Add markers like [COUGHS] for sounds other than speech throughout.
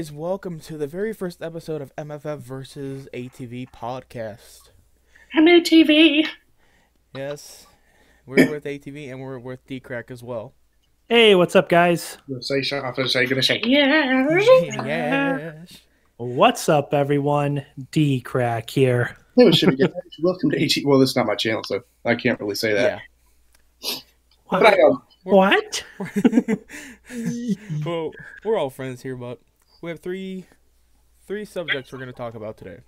guys, welcome to the very first episode of MFF versus ATV podcast. MATV. Yes, we're with ATV and we're with Dkrack as well. Hey, what's up, guys? Say something. I'm gonna say, gonna say, yeah. [LAUGHS] Yes. What's up, everyone? Dkrack here. That should be. [LAUGHS] Welcome to AT. Well, this is not my channel, so I can't really say that. Yeah. But I, um, What? [LAUGHS] well, we're all friends here, but we have three three subjects we're going to talk about today.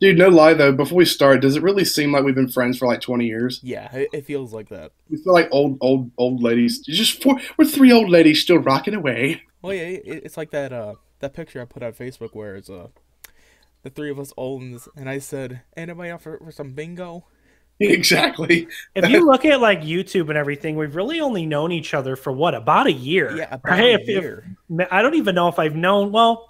dude, no lie though. Before we start, does it really seem like we've been friends for like 20 years? Yeah, it, it feels like that. We feel like old, old, old ladies. Just four, we're three old ladies still rocking away. Well, yeah, it, it's like that uh that picture I put on Facebook where it's uh the three of us old and, this, and I said, "Anybody out for, for some bingo?" [LAUGHS] exactly. If you look at like YouTube and everything, we've really only known each other for what about a year? Yeah, about Right? a If- if- year. I don't even know if I've known. Well,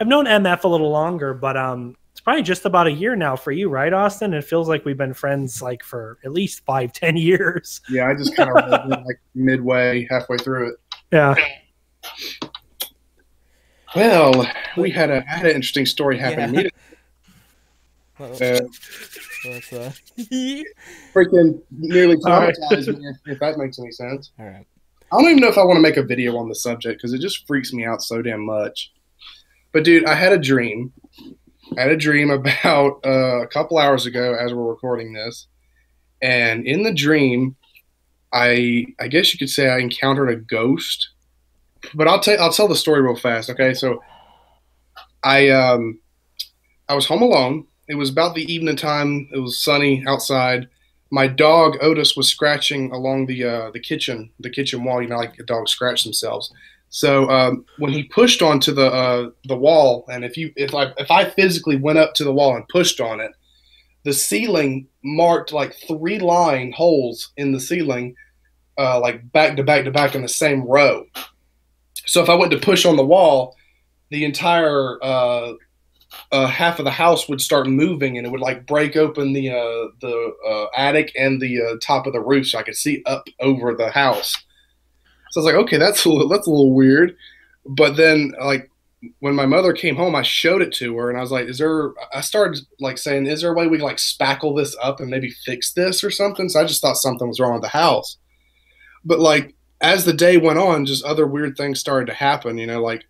I've known MF a little longer, but um, it's probably just about a year now for you, right, Austin? It feels like we've been friends like for at least five, [LAUGHS] ten years. Yeah, I just kind of like midway, halfway through it. Yeah. Well, we had a had an interesting story happen. Yeah. to me. Well, Uh, let's, uh, [LAUGHS] freaking nearly All right. traumatized me, if that makes any sense. all right. I don't even know if I want to make a video on the subject because it just freaks me out so damn much. But dude, I had a dream. I had a dream [LAUGHS] about uh, a couple hours ago as we're recording this, and in the dream, I I guess you could say I encountered a ghost. But I'll tell I'll tell the story real fast. Okay, so I um I was home alone. It was about the evening time. It was sunny outside my dog Otis was scratching along the uh, the kitchen the kitchen wall. You know, like dogs scratch themselves. So um, when he pushed onto the uh, the wall, and if you if I if I physically went up to the wall and pushed on it, the ceiling marked like three line holes in the ceiling, uh, like back to back to back in the same row. So if I went to push on the wall, the entire uh, uh, half of the house would start moving and it would like break open the uh, the uh, attic and the uh, top of the roof so I could see up over the house. So I was like, okay, that's a little, that's a little weird. But then like when my mother came home, I showed it to her and I was like, is there? I started like saying, is there a way we can like spackle this up and maybe fix this or something? So I just thought something was wrong with the house. But like as the day went on, just other weird things started to happen. You know, like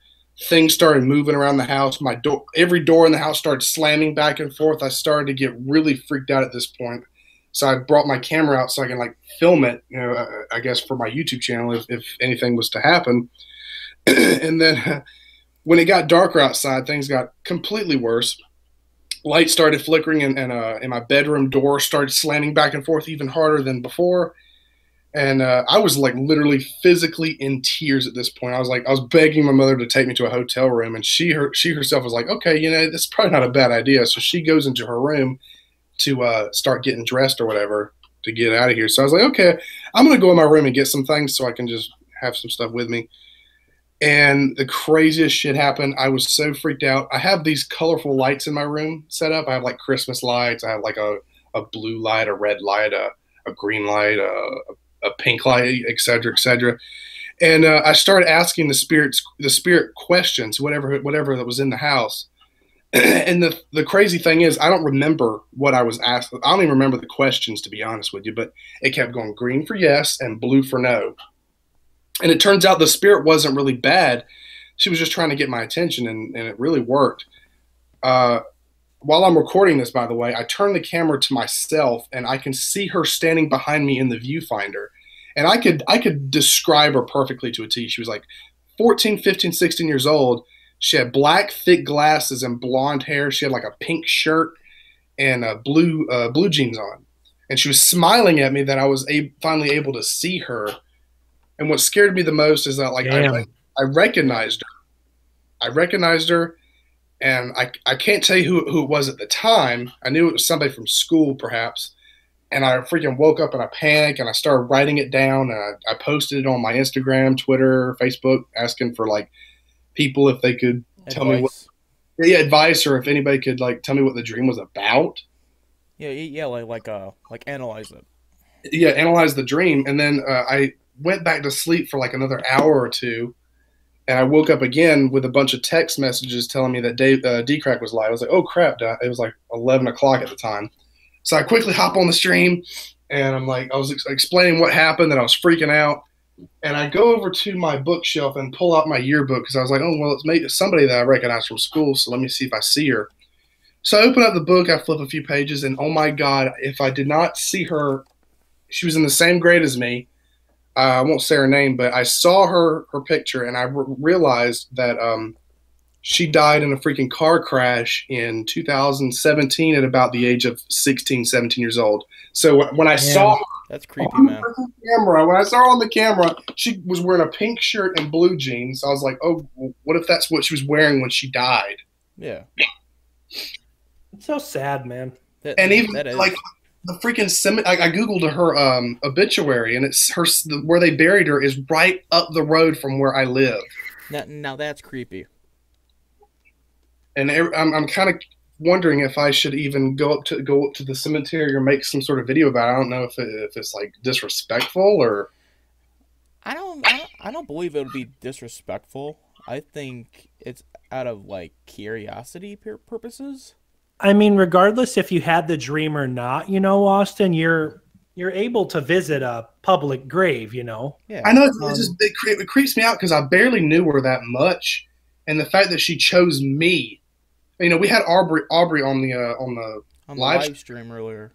things started moving around the house. My door, every door in the house started slamming back and forth. I started to get really freaked out at this point. So I brought my camera out so I can like film it. You know, I guess for my YouTube channel if, if anything was to happen. [CLEARS THROAT] and then [LAUGHS] when it got darker outside, things got completely worse. Light started flickering, and, and, uh, and my bedroom door started slamming back and forth even harder than before and uh, I was like literally physically in tears at this point. I was like, I was begging my mother to take me to a hotel room, and she her she herself was like, okay, you know, this is probably not a bad idea. So she goes into her room to uh, start getting dressed or whatever to get out of here. So I was like, okay, I'm gonna go in my room and get some things so I can just have some stuff with me. And the craziest shit happened. I was so freaked out. I have these colorful lights in my room set up. I have like Christmas lights. I have like a, a blue light, a red light, a, a green light, a, a pink light, et cetera, et cetera. And uh, I started asking the spirits, the spirit questions, whatever, whatever that was in the house. [CLEARS THROAT] and the the crazy thing is, I don't remember what I was asked. I don't even remember the questions, to be honest with you. But it kept going green for yes and blue for no. And it turns out the spirit wasn't really bad. She was just trying to get my attention, and, and it really worked. Uh, while I'm recording this, by the way, I turn the camera to myself and I can see her standing behind me in the viewfinder. And I could I could describe her perfectly to a T. She was like 14, 15, 16 years old. She had black thick glasses and blonde hair. She had like a pink shirt and uh, blue uh, blue jeans on. And she was smiling at me that I was a- finally able to see her. And what scared me the most is that like I, I recognized her. I recognized her and I, I can't tell you who, who it was at the time. I knew it was somebody from school, perhaps. And I freaking woke up in a panic and I started writing it down and I, I posted it on my Instagram, Twitter, Facebook, asking for like people if they could tell me what Advice. yeah, advice or if anybody could like tell me what the dream was about. Yeah, yeah, like like uh like analyze it. Yeah, analyze the dream. And then uh, I went back to sleep for like another hour or two. And I woke up again with a bunch of text messages telling me that uh, Dkrack was live. I was like, oh crap! It was like 11 o'clock at the time, so I quickly hop on the stream, and I'm like, I was ex- explaining what happened, and I was freaking out. And I go over to my bookshelf and pull out my yearbook because I was like, oh well, it's maybe somebody that I recognize from school, so let me see if I see her. So I open up the book, I flip a few pages, and oh my god, if I did not see her, she was in the same grade as me. Uh, I won't say her name, but I saw her her picture, and I re- realized that um, she died in a freaking car crash in 2017 at about the age of 16, 17 years old. So when I saw her That's creepy, on man. the camera, when I saw her on the camera, she was wearing a pink shirt and blue jeans. So I was like, oh, what if that's what she was wearing when she died? Yeah. It's so sad, man. That, and even that is. like the freaking cemetery. I, I googled her um, obituary, and it's her where they buried her is right up the road from where I live. now, now that's creepy. And I'm, I'm kind of wondering if I should even go up to go up to the cemetery or make some sort of video about. it. I don't know if it, if it's like disrespectful or I don't, I don't, I don't believe it would be disrespectful. I think it's out of like curiosity purposes. I mean, regardless if you had the dream or not, you know, Austin, you're you're able to visit a public grave, you know. Yeah. I know it's, it's Um, just it, cre- it creeps me out because I barely knew her that much, and the fact that she chose me. You know, we had Aubrey Aubrey on the uh, on the. on the live- live stream earlier.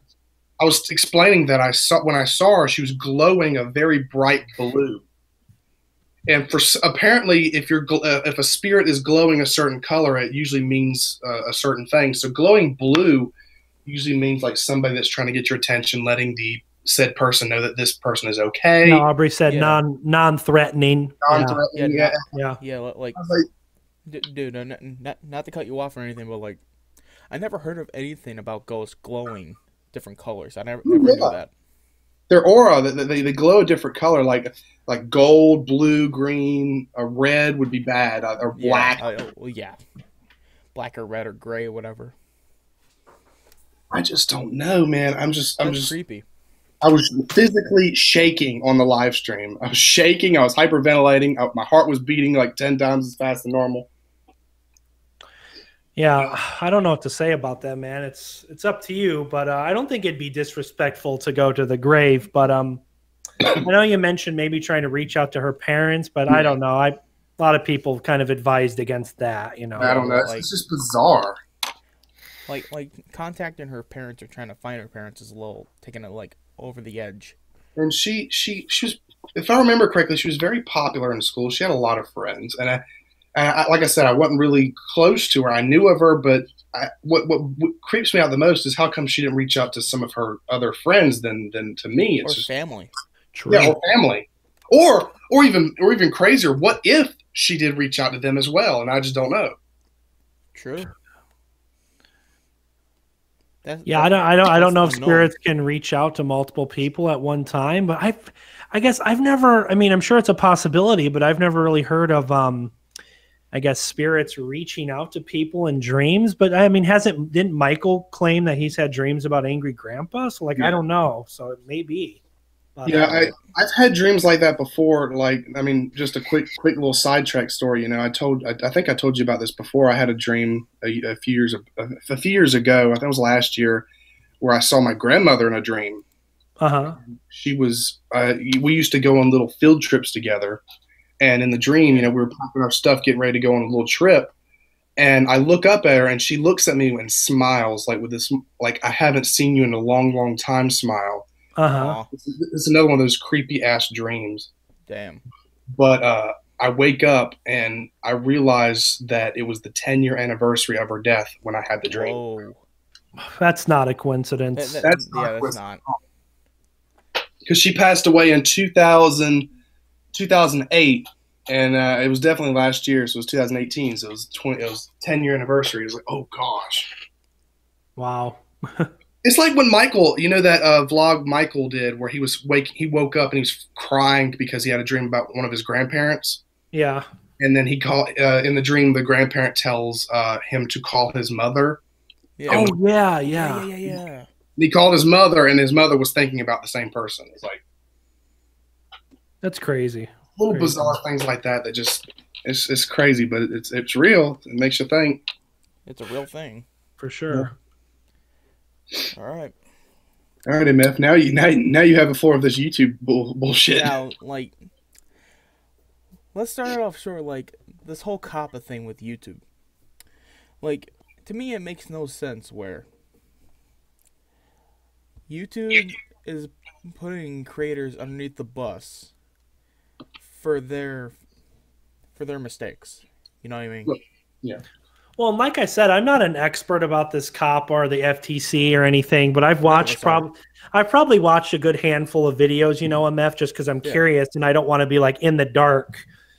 I was explaining that I saw when I saw her, she was glowing a very bright blue. And for apparently, if you're uh, if a spirit is glowing a certain color, it usually means uh, a certain thing. So glowing blue usually means like somebody that's trying to get your attention, letting the said person know that this person is okay. No, Aubrey said Yeah. non non threatening. Yeah, non-threatening. Yeah, Yeah. yeah. Yeah, li- like, like, dude, no, not, not not to cut you off or anything, but like, I never heard of anything about ghosts glowing different colors. I never, never knew that. Their aura they, they, they glow a different color like like gold blue green a red would be bad uh, or black. I- oh, well, yeah, black or red or gray or whatever. i just don't know man. I'm just i'm That's just creepy. i was physically shaking on the live stream. I was shaking i was hyperventilating I, my heart was beating like 10 times as fast than normal Yeah, I don't know what to say about that, man. It's it's up to you, but uh, I don't think it'd be disrespectful to go to the grave. But um, I know you mentioned maybe trying to reach out to her parents, but I don't know. I a lot of people kind of advised against that. You know, i don't know it's, like- it's just bizarre Like, like contacting her parents or trying to find her parents is a little taking it like over the edge. and she she she was if i remember correctly she was very popular in school she had a lot of friends and i, and I like i said i wasn't really close to her i knew of her but I, what, what what creeps me out the most is how come she didn't reach out to some of her other friends than than to me Or it's just family. True. yeah or family or or even or even crazier what if she did reach out to them as well and i just don't know True. That's, Yeah, I don't, I don't, I don't know if that's spirits can reach out to multiple people at one time, but I, I guess I've never. I mean, I'm sure it's a possibility, but I've never really heard of, um, I guess spirits reaching out to people in dreams. But I mean, hasn't didn't Michael claim that he's had dreams about angry grandpa? So like, I don't know. So it may be. But, Yeah, uh, I, I've had dreams like that before. Like, I mean, just a quick, quick little sidetrack story. You know, I told, I, I think I told you about this before. I had a dream a, a few years, a, a few years ago. I think it was last year, where I saw my grandmother in a dream. uh-huh. She was, uh, we used to go on little field trips together, and in the dream, you know, we were packing our stuff, getting ready to go on a little trip. And I look up at her, and she looks at me and smiles, like with this, like I haven't seen you in a long, long time smile. Uh-huh. Aw, It's, it's another one of those creepy ass dreams. damn. but uh, I wake up and I realize that it was the 10 year anniversary of her death when I had the dream. Whoa. That's not a coincidence. that- That's yeah, not that's not. Because she passed away in 2000, 2008, and uh, it was definitely last year, so it was 2018, so it was 20, it was 10 year anniversary. It was like, oh gosh. wow. [LAUGHS] It's like when Michael, you know that uh, vlog Michael did where he was wake, he woke up and he was crying because he had a dream about one of his grandparents. Yeah. And then he called uh, in the dream. The grandparent tells uh, him to call his mother, Yeah. Oh yeah, yeah, yeah. yeah, yeah, yeah. he called his mother and his mother was thinking about the same person it's like That's crazy. little Crazy. bizarre things like that that just it's it's crazy, but it's it's real. It makes you think. It's a real thing. For sure. All right. All right, MF. Now you now now you have a floor of this YouTube bull, bullshit. Now, like, let's start it off short. Like this whole COPPA thing with YouTube. Like, to me, it makes no sense. Where YouTube is putting creators underneath the bus for their for their mistakes. You know what I mean? Yeah. Well, like I said, I'm not an expert about this cop or the FTC or anything, but I've watched that's all I've probably watched a good handful of videos, you know, MF, just because I'm Yeah. curious and I don't want to be like in the dark.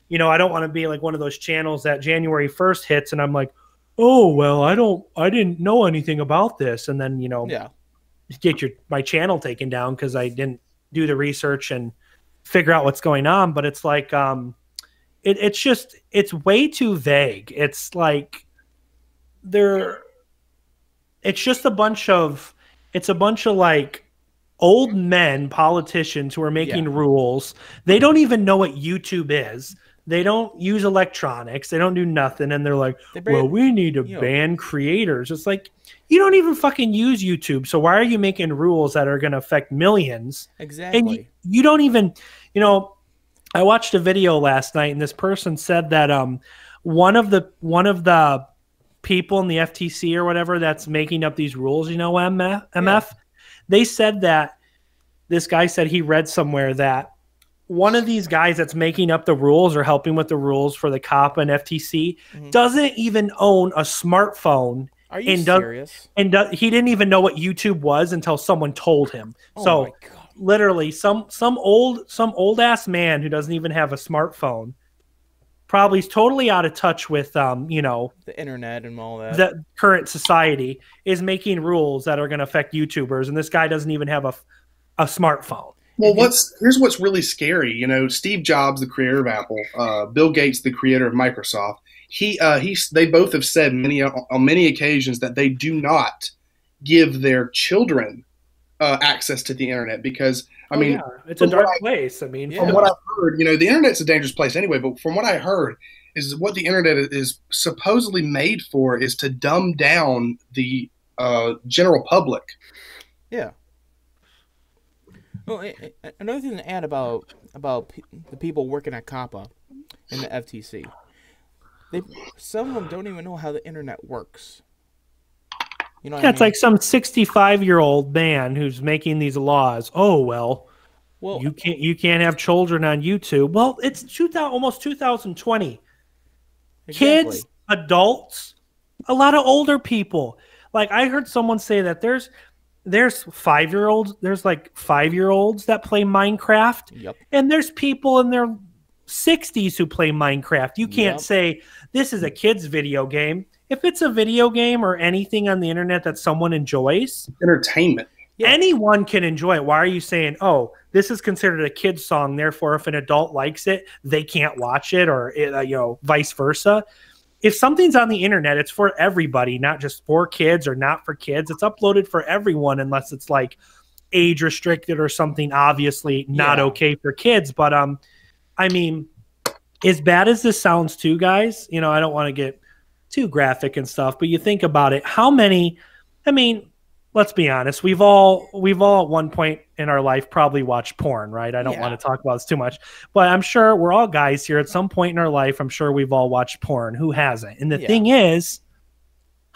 You know, I don't want to be like one of those channels that January 1st hits and I'm like, oh well, I don't I didn't know anything about this. And then, you know, Yeah. get your my channel taken down because I didn't do the research and figure out what's going on. But it's like um it, it's just it's way too vague. It's like they're it's just a bunch of it's a bunch of like old men politicians who are making Yeah. rules. They don't even know what YouTube is. They don't use electronics. They don't do nothing and they're like, They well, we need to you know- ban creators. It's like you don't even fucking use YouTube. So why are you making rules that are going to affect millions? exactly. And you, you don't even, you know, I watched a video last night and this person said that um one of the one of the people in the FTC or whatever that's making up these rules, you know, MF, MF they said that this guy said he read somewhere that one of these guys that's making up the rules or helping with the rules for the COP and FTC Mhm. doesn't even own a smartphone Are you and does- and do, he didn't even know what YouTube was until someone told him. Oh so my God. literally some some old some old ass man who doesn't even have a smartphone probably is totally out of touch with um you know the internet and all that. the current society is making rules that are going to affect youtubers and this guy doesn't even have a a smartphone Well, what's here's what's really scary. You know, Steve Jobs, the creator of Apple, uh, Bill Gates, the creator of Microsoft. He, uh, he's, they both have said many on many occasions that they do not give their children uh, access to the internet because I Oh, mean, yeah. it's a dark I- place i mean Yeah. from what I've heard, you know, the internet's a dangerous place anyway. But from what I heard, is what the internet is supposedly made for is to dumb down the uh, general public. Yeah. Well, a- a- another thing to add about about the people working at COPPA and the FTC, they some of them don't even know how the internet works. You know, yeah I it's like some 65 year old man who's making these laws oh well well, you can't you can't have children on youtube well it's 2000 almost 2020 kids, adults, a lot of older people. Like I heard someone say that there's there's five year olds, there's like five year olds that play Minecraft, Yep. and there's people in their 60s who play Minecraft. You can't Yep. say this is a kid's video game. If it's a video game or anything on the internet that someone enjoys, Entertainment. Yeah. anyone can enjoy it. Why are you saying, oh, this is considered a kid's song, therefore, if an adult likes it, they can't watch it, or uh, you know, vice versa? If something's on the internet, it's for everybody, not just for kids or not for kids. It's uploaded for everyone, unless it's like age restricted or something obviously not Yeah. okay for kids. But um, I mean, as bad as this sounds, too, guys, you know, I don't want to get too graphic and stuff, but you think about it, how many? I mean, let's be honest we've all we've all at one point in our life probably watched porn right i don't Yeah. want to talk about this too much but i'm sure we're all guys here at some point in our life i'm sure we've all watched porn who hasn't and the Yeah. thing is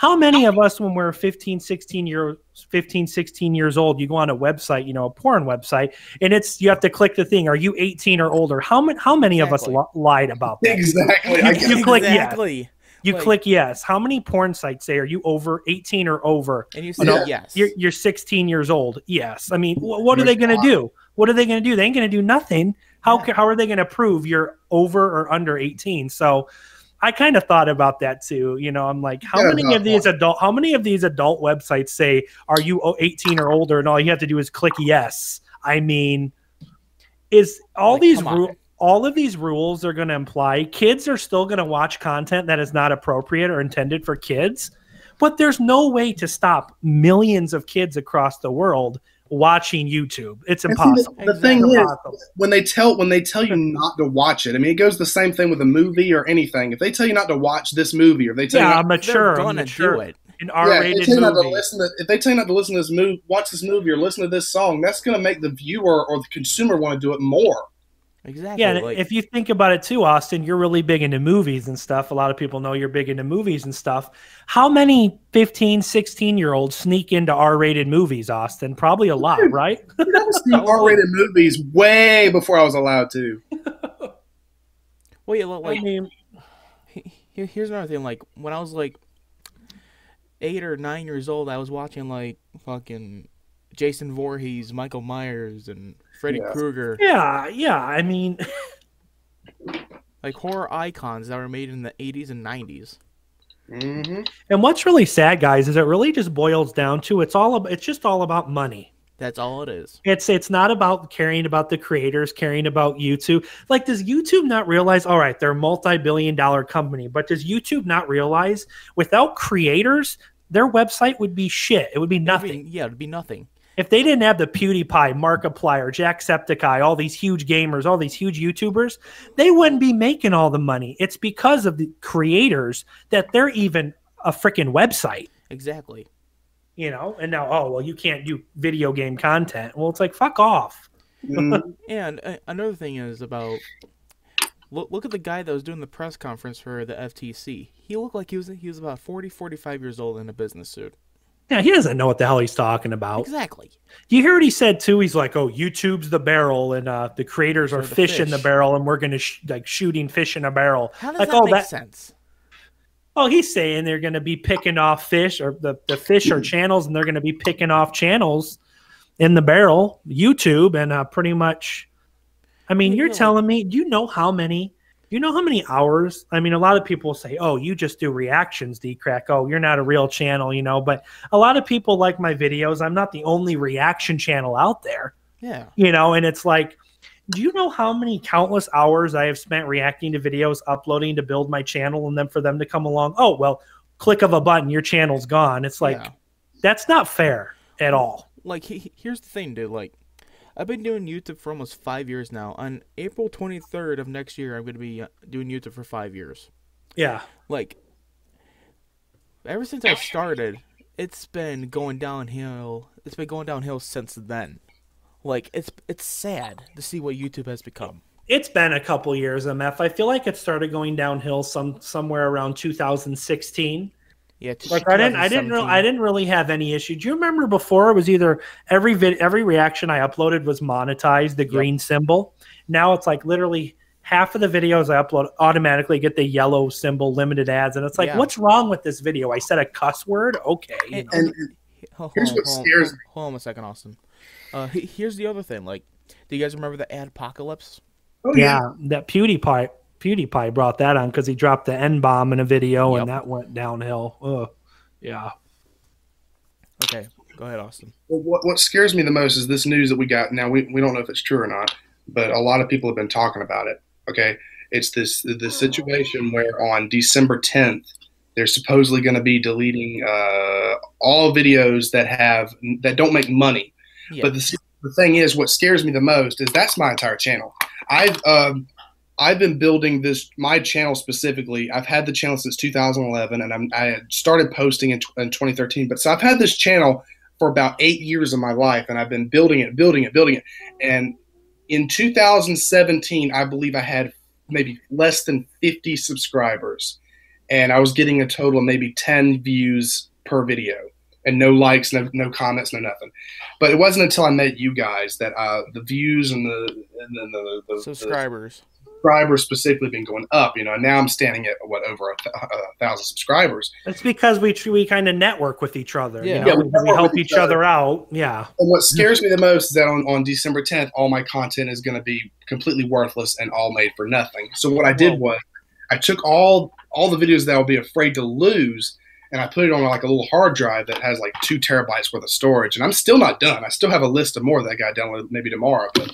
how many of us when we're 15 16 year 15 16 years old you go on a website you know a porn website and it's you have to click the thing are you 18 or older how many how many of us li- lied about that Exactly. I You- guess. you click yes. you Like- click yes how many porn sites say are you over 18 or over And you say Yeah. yes. you're you're 16 years old. Yes. I mean, wh- what are they going to do? What are they going to do? They ain't going to do nothing. How Yeah. how are they going to prove you're over or under 18? So I kind of thought about that too. You know, I'm like, how Yeah, many of these adult how many of these adult websites say are you 18 or older and all you have to do is click yes? I mean, is all Like, these come rules all of these rules are going to imply kids are still going to watch content that is not appropriate or intended for kids but there's no way to stop millions of kids across the world watching YouTube. It's And see, impossible. The, the thing It's is, when they tell when they tell you not to watch it, I mean, it goes the same thing with a movie or anything. If they tell you not to watch this movie, or they tell you yeah, not, mature, They're gonna do it. an yeah, if they R-rated tell you not to movie. to, if they tell you not to listen to this movie, watch this movie, or listen to this song, that's going to make the viewer or the consumer want to do it more. Exactly. Yeah, like, if you think about it too, Austin, you're really big into movies and stuff. A lot of people know you're big into movies and stuff. How many 15, 16 year olds sneak into R rated movies, Austin? Probably a lot, right? I was seeing R-rated movies way before I was allowed to. well, yeah, look, like I mean, here's another thing. Like when I was like eight or nine years old, I was watching like fucking Jason Voorhees, Michael Myers, and Freddy Yeah. Krueger, yeah, yeah. I mean, [LAUGHS] like horror icons that were made in the 80s and 90s. Mm-hmm. and what's really sad, guys, is it really just boils down to it's all ab- it's just all about money. That's all it is. It's it's not about caring about the creators, caring about YouTube. Like, does YouTube not realize? All right, they're a multi-billion-dollar company, but does YouTube not realize without creators, their website would be shit. It would be nothing. be- yeah, it'd be nothing. If they didn't have the PewDiePie, Markiplier, Jacksepticeye, all these huge gamers, all these huge YouTubers, they wouldn't be making all the money. It's because of the creators that they're even a freaking website, Exactly. you know. And now, oh well, you can't do video game content. Well, it's like fuck off. Mhm. [LAUGHS] And uh, another thing is about look look at the guy that was doing the press conference for the FTC. He looked like he was he was about 40, 45 years old in a business suit. Yeah, he doesn't know what the hell he's talking about. Exactly. You hear what he said too? He's like, "Oh, YouTube's the barrel, and uh, the creators are the fish, in the barrel, and we're gonna sh- like shooting fish in a barrel." How does Like, that oh, make that- sense? Oh, he's saying they're going to be picking off fish, or the, the fish are [CLEARS THROAT] channels, and they're going to be picking off channels in the barrel, YouTube, and uh, pretty much. I mean, you're telling me, do you know how many? You know how many hours? I mean, a lot of people say, "Oh, you just do reactions, Dkrack. Oh, you're not a real channel, you know." But a lot of people like my videos. I'm not the only reaction channel out there Yeah. you know and it's like do you know how many countless hours i have spent reacting to videos uploading to build my channel and then for them to come along oh well click of a button your channel's gone it's like Yeah. that's not fair at all like he- here's the thing dude like i've been doing youtube for almost five years now. On april 23rd of next year i'm going to be uh, doing youtube for five years. Yeah. Like ever since i started it's been going downhill it's been going downhill since then. Like it's it's sad to see what youtube has become. It's been a couple years mf i feel like it started going downhill some somewhere around 2016 yeah like i didn't i didn't really i didn't really have any issue. Do you remember before it was either every vid every reaction i uploaded was monetized the green symbol? Now it's like literally half of the videos i upload automatically get the yellow symbol limited ads and it's like Yeah. what's wrong with this video? I said a cuss word? Okay you And- know. And Hold, Here's what hold, scares hold, hold on a second austin. Uh here's the other thing like do you guys remember the ad apocalypse? Oh yeah that pewdiepie pewdiepie brought that on because he dropped the n-bomb in a video Yep. and that went downhill Ugh. yeah okay go ahead austin Well, what, what scares me the most is this news that we got. Now we, we don't know if it's true or not, but a lot of people have been talking about it. Okay, it's this the situation where on December 10th they're supposedly going to be deleting uh, all videos that have that don't make money. yeah But the, the thing is, what scares me the most is that's my entire channel. I've um, I've been building this my channel specifically. I've had the channel since 2011, and I'm, I started posting in, in 2013. But so I've had this channel for about eight years of my life, and I've been building it, building it, building it. And in 2017, I believe I had maybe less than 50 subscribers, and I was getting a total of maybe 10 views per video, and no likes, no no comments, no nothing. But it wasn't until I met you guys that uh, the views and the and the, the subscribers subscribers specifically been going up. You know, and now I'm standing at what over a, th- a thousand subscribers. it's because we we kind of network with each other Yeah. you know? Yeah, we we, help each each other out yeah And what scares me the most is that on, on December 10th, all my content is going to be completely worthless and all made for nothing. So what I did was I took all all the videos that I'll be afraid to lose and I put it on like a little hard drive that has like two terabytes worth of storage. And I'm still not done. I still have a list of more that I got to download maybe tomorrow. But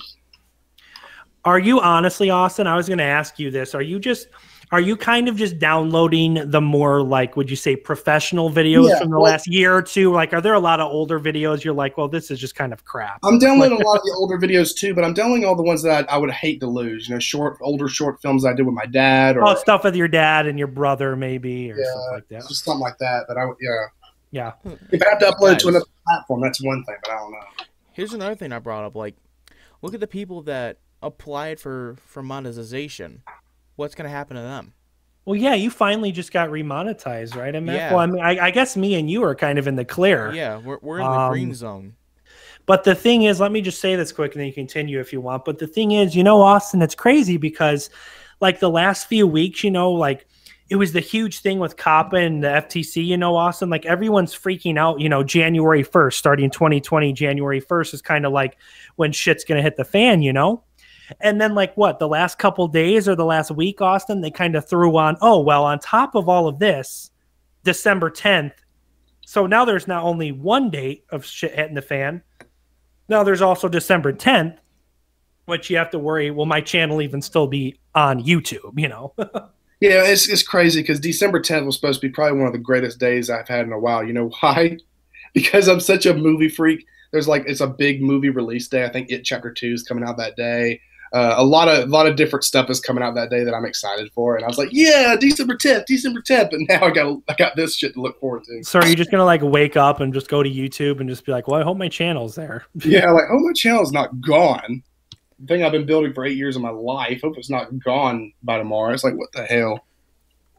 Are you honestly, Austin? I was going to ask you this. Are you just are you kind of just downloading the more like would you say professional videos Yeah, from the well- last year or two? Like, are there a lot of older videos you're like, well, this is just kind of crap? I'm downloading a [LAUGHS] lot of the older videos too, but I'm downloading all the ones that I, I would hate to lose. You know, short, older short films I did with my dad, or Oh, stuff with your dad and your brother, maybe, or Yeah. stuff like that. just something like that. But I, would- yeah, Yeah. if I have to upload it to another platform, that's one thing. But I don't know. Here's another thing I brought up. Like, look at the people that applied for for monetization. What's gonna happen to them? Well, yeah, you finally just got remonetized, right? I mean, Yeah. well, I mean, I, I guess me and you are kind of in the clear. Yeah, we're we're in the green Um, zone. But the thing is, let me just say this quick and then you continue if you want. But the thing is, you know, Austin, it's crazy because like the last few weeks, you know, like it was the huge thing with COPPA and the FTC, you know, Austin, like everyone's freaking out, you know, January 1st, starting 2020, January 1st is kind of like when shit's going to hit the fan, you know? And then, like, what the last couple days or the last week, Austin, they kind of threw on, oh, well, on top of all of this, December 10th. So now there's not only one date of shit hitting the fan, now there's also December 10th, which you have to worry, will my channel even still be on YouTube, you know? [LAUGHS] Yeah, it's it's crazy because December 10th was supposed to be probably one of the greatest days I've had in a while. You know why? [LAUGHS] Because I'm such a movie freak. There's like it's a big movie release day. I think It Chapter Two is coming out that day. Uh, a lot of a lot of different stuff is coming out that day that I'm excited for, and I was like, yeah, December 10th, December 10th, and [LAUGHS] now I got I got this shit to look forward to. so are you just gonna like wake up and just go to YouTube and just be like, well, I hope my channel's there? [LAUGHS] Yeah, like oh my channel's not gone. The thing I've been building for eight years of my life. Hope it's not gone by tomorrow. It's like what the hell?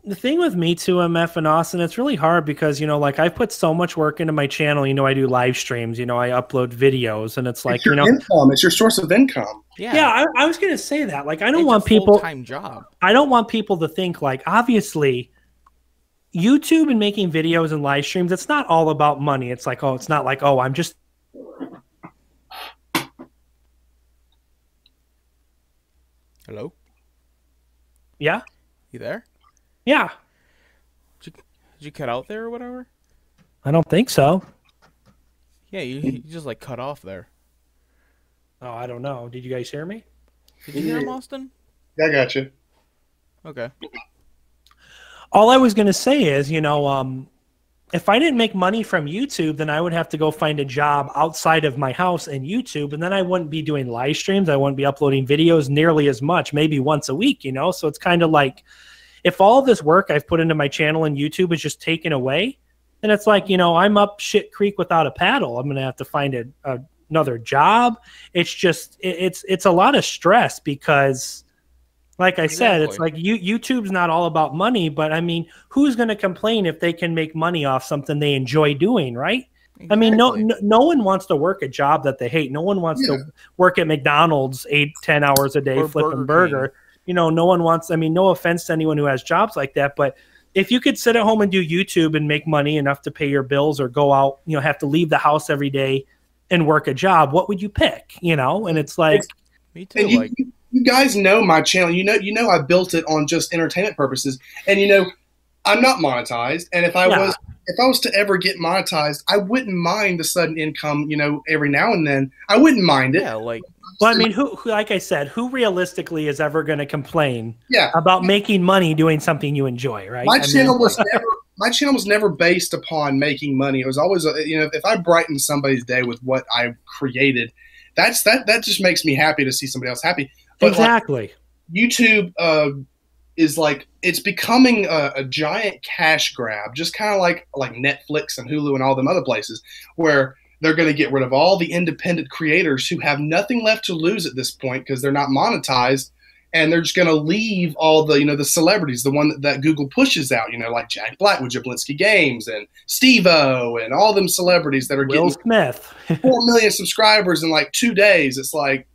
the thing with me too, MF and Austin, it's really hard because you know, like I've put so much work into my channel. You know, I do live streams. You know, I upload videos, and it's like it's you know, income. It's your source of income. Yeah, yeah, I, I was gonna say that. Like, I don't it's want a people. time job. I don't want people to think like obviously YouTube and making videos and live streams, it's not all about money. It's like, oh, it's not like, oh, I'm just Hello, yeah, you there? yeah. Did you cut out there or whatever? I don't think so. Yeah, you, you just like cut off there. Oh, I don't know. Did you guys hear me? Did you hear him, Austin? I got you. Okay. All I was gonna say is, you know, um, if I didn't make money from YouTube, then I would have to go find a job outside of my house and YouTube, and then I wouldn't be doing live streams. I wouldn't be uploading videos nearly as much, maybe once a week, you know? So it's kind of like if all this work I've put into my channel and YouTube is just taken away, then it's like, you know, I'm up shit creek without a paddle. I'm gonna have to find a, a another job. It's just it, it's it's a lot of stress because like I said, it's like Exactly. you YouTube's not all about money, but I mean, who's going to complain if they can make money off something they enjoy doing, right? I mean, no, no no one wants to work a job that they hate. No one wants Yeah. to work at McDonald's eight, ten hours a day Or flipping Burger burger. You know, no one wants. I mean, no offense to anyone who has jobs like that, but if you could sit at home and do YouTube and make money enough to pay your bills, or go out, you know, have to leave the house every day and work a job, what would you pick? You know, and it's like, Me too. And you, like, you, you guys know my channel. You know, you know, I built it on just entertainment purposes, and you know, I'm not monetized. And if I Yeah. was, if I was to ever get monetized, I wouldn't mind the sudden income. You know, every now and then, I wouldn't mind it. yeah, like well, I mean, who, who like I said, who realistically is ever going to complain Yeah, about making money doing something you enjoy, right? my I mean, channel was [LAUGHS] never. My channel was never based upon making money. It was always, you know, if I brighten somebody's day with what I created, that's that. That just makes me happy to see somebody else happy. But like, exactly. YouTube uh, is like it's becoming a, a giant cash grab, just kind of like like Netflix and Hulu and all them other places, where they're going to get rid of all the independent creators who have nothing left to lose at this point because they're not monetized, and they're just going to leave all the you know the celebrities, the one that, that Google pushes out, you know, like Jack Black with Jablinski Games and Steve-O and all them celebrities that are Will getting Smith. [LAUGHS] four million subscribers in like two days. It's like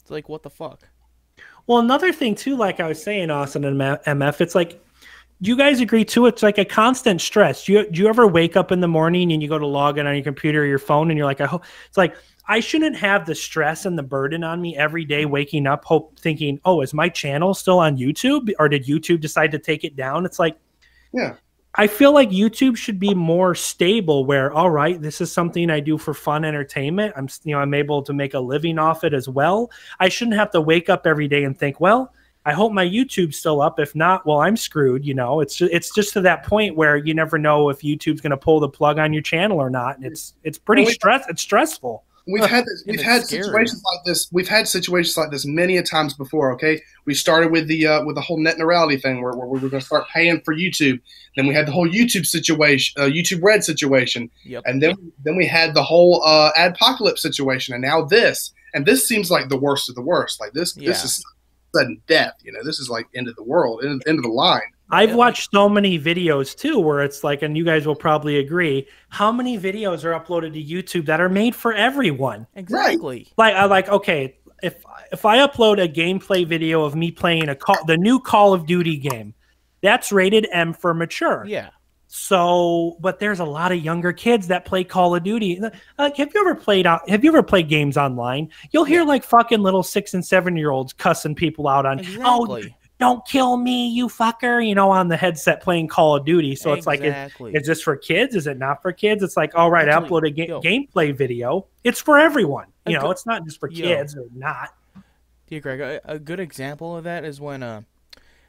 it's like what the fuck? Well, another thing too, like I was saying, Austin and Ma- MF, it's like, do you guys agree too? It's like a constant stress. Do you do you ever wake up in the morning and you go to log in on your computer or your phone and you're like, I hope it's like I shouldn't have the stress and the burden on me every day waking up, hope thinking, oh, is my channel still on YouTube or did YouTube decide to take it down? It's like, Yeah. I feel like YouTube should be more stable where all right, this is something I do for fun entertainment. I'm you know, I'm able to make a living off it as well. I shouldn't have to wake up every day and think, well, I hope my YouTube's still up. If not, well, I'm screwed. You know, it's just, it's just to that point where you never know if YouTube's going to pull the plug on your channel or not, and it's it's pretty stress. It's stressful. We've had this, we've had scary. situations like this. We've had situations like this many a times before. Okay, we started with the uh, with the whole net neutrality thing, where, where we were going to start paying for YouTube. Then we had the whole YouTube situation, uh, YouTube Red situation, Yep. and then then we had the whole uh, adpocalypse situation, and now this. And this seems like the worst of the worst. Like this, Yeah. this is sudden death. You know, this is like end of the world, end, end of the line. I've Yeah. watched so many videos too where it's like, and you guys will probably agree, how many videos are uploaded to YouTube that are made for everyone? Exactly. Like, I like, okay, if if I upload a gameplay video of me playing a call, the new Call of Duty game, that's rated M for mature. Yeah. So, but there's a lot of younger kids that play Call of Duty. Like, have you ever played out? Have you ever played games online? You'll hear like fucking little six and seven year olds cussing people out on, oh, Exactly. Don't kill me, you fucker, you know, on the headset playing Call of Duty. So it's like, is, is this for kids? Is it not for kids? It's like, all right, I Actually, upload a ga- yo. gameplay video. It's for everyone. You know, it's not just for yo. kids or not. Yeah, Greg, a, a good example of that is when uh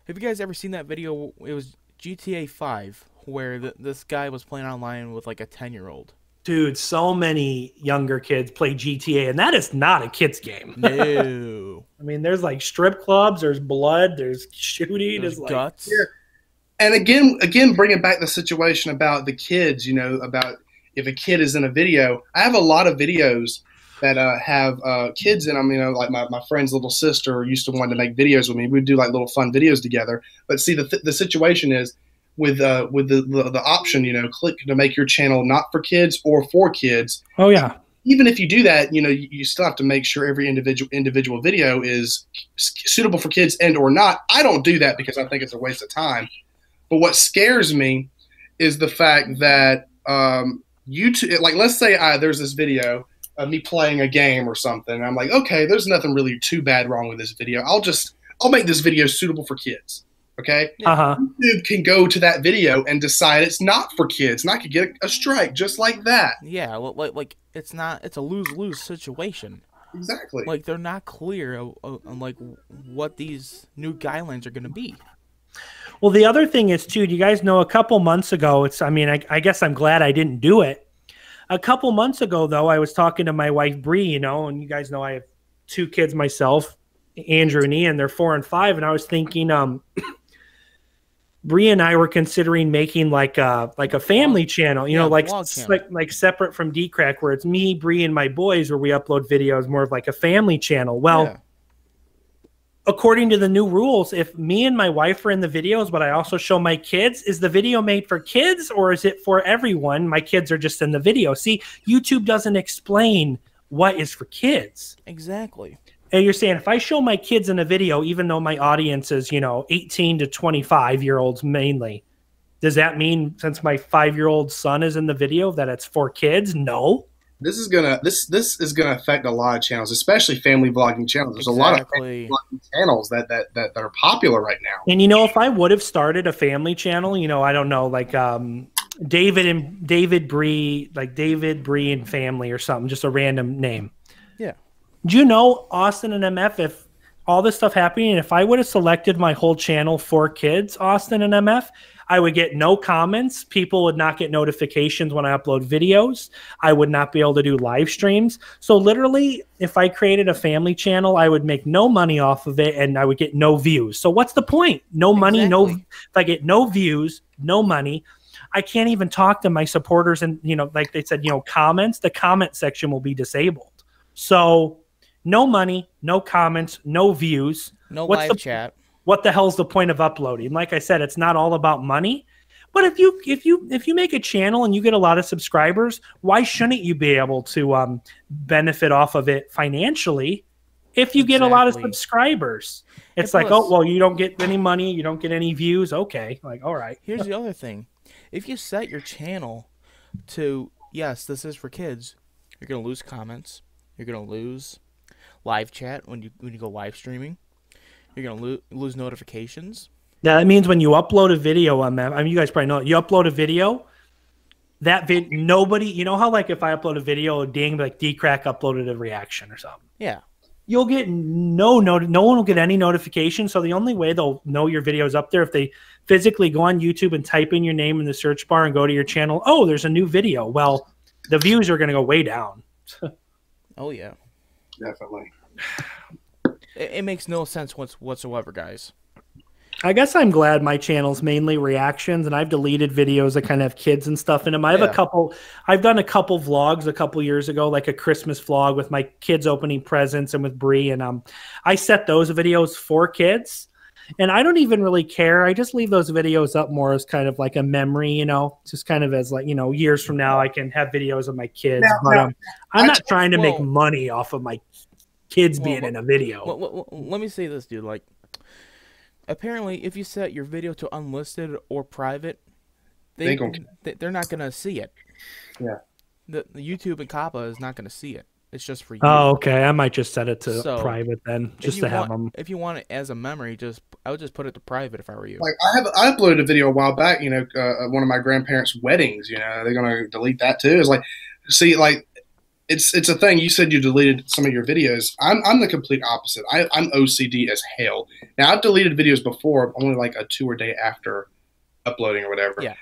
have you guys ever seen that video it was GTA 5 where the, this guy was playing online with like a 10-year-old. Dude, so many younger kids play GTA, and that is not a kid's game. No. [LAUGHS] I mean, there's like strip clubs, there's blood, there's shooting, There's there's guts. Yeah. and again again bringing back the situation about the kids you know about if a kid is in a video i have a lot of videos that uh, have uh, kids in them you know like my, my friend's little sister used to want to make videos with me we'd do like little fun videos together but see the, th- the situation is with uh, with the, the the option you know click to make your channel not for kids or for kids Oh yeah. even if you do that, you know, you, you still have to make sure every individual individual video is suitable for kids and or not. I don't do that because I think it's a waste of time. But what scares me is the fact that um, YouTube, like, let's say I, there's this video of me playing a game or something, and I'm like, okay, there's nothing really too bad wrong with this video. I'll just I'll make this video suitable for kids. Okay, Uh-huh. YouTube can go to that video and decide it's not for kids, and I could get a strike just like that. Yeah, li- like like it's not it's a lose-lose situation. Exactly. Like they're not clear o- o- on like what these new guidelines are going to be. Well, the other thing is too. Do you guys know? A couple months ago, it's. I mean, I, I guess I'm glad I didn't do it. A couple months ago, though, I was talking to my wife Bree. You know, and you guys know I have two kids myself, Andrew and Ian. They're four and five, and I was thinking, um, Bree and I were considering making like a like a family channel. You Yeah, know, like channel. like like separate from Dkrack, where it's me, Bree, and my boys, where we upload videos, more of like a family channel. Well Yeah. according to the new rules, if me and my wife are in the videos, but I also show my kids, is the video made for kids or is it for everyone? My kids are just in the video. See, YouTube doesn't explain what is for kids. exactly. And you're saying if I show my kids in a video, even though my audience is, you know, 18 to 25 year olds mainly, does that mean since my five year old son is in the video that it's for kids? No. this is gonna this this is gonna affect a lot of channels, especially family vlogging channels. There's a lot of Exactly. vlogging channels that, that that that are popular right now. And you know, if I would have started a family channel, you know, I don't know, like um David and David Bree, like David Bree and family or something, just a random name. Do you know Austin and MF if all this stuff happening, if I would have selected my whole channel for kids, Austin and MF, I would get no comments. People would not get notifications when I upload videos. I would not be able to do live streams. So literally, if I created a family channel, I would make no money off of it and I would get no views. So what's the point? No money, no if I get no views, no money, I can't even talk to my supporters and you know, like they said, you know, comments, the comment section will be disabled. So no money, no comments, no views. No What's live the- chat. What the hell's the point of uploading? Like I said, it's not all about money. But if you if you if you make a channel and you get a lot of subscribers, why shouldn't you be able to um, benefit off of it financially? If you get a lot of subscribers, it's like, oh well, you don't get any money, you don't get any views. Okay, like all right, Here's the other thing. If you set your channel to yes, this is for kids, you're gonna lose comments. You're gonna lose live chat when you when you go live streaming. You're gonna lo- lose notifications. Yeah, that means when you upload a video uh, on that, I mean, you guys probably know it. You upload a video, that vid, nobody, you know how like if I upload a video, ding, like Dkrack uploaded a reaction or something. Yeah. you'll get no note. No one will get any notification. So the only way they'll know your video is up there if they physically go on YouTube and type in your name in the search bar and go to your channel. Oh, there's a new video. Well, the views are going to go way down. [LAUGHS] Oh yeah. Definitely. It, it makes no sense what's whatsoever, guys. I guess I'm glad my channel's mainly reactions, and I've deleted videos that kind of have kids and stuff in them. I have Yeah. a couple. I've done a couple vlogs a couple years ago, like a Christmas vlog with my kids opening presents and with Bree, and um, I set those videos for kids, and I don't even really care. I just leave those videos up more as kind of like a memory, you know, just kind of as like you know, years from now I can have videos of my kids. Now- but now, um, I'm I not trying to make money off of my kids Well, being well- in a video. Well, well, well, let me say this, dude. Like, apparently, if you set your video to unlisted or private, they, They gon- they they're not gonna see it. Yeah. The, the YouTube and COPPA is not gonna see it. It's just for you. Oh, okay. I might just set it to So, private then, just you to have want, them. If you want it as a memory, just I would just put it to private if I were you. Like I have, I uploaded a video a while back. You know, uh, one of my grandparents' weddings. You know, they're gonna delete that too. It's like, see, like, it's it's a thing. You said you deleted some of your videos. I'm I'm the complete opposite. I, I'm OCD as hell. Now I've deleted videos before, only like a two or day after uploading or whatever. Yeah.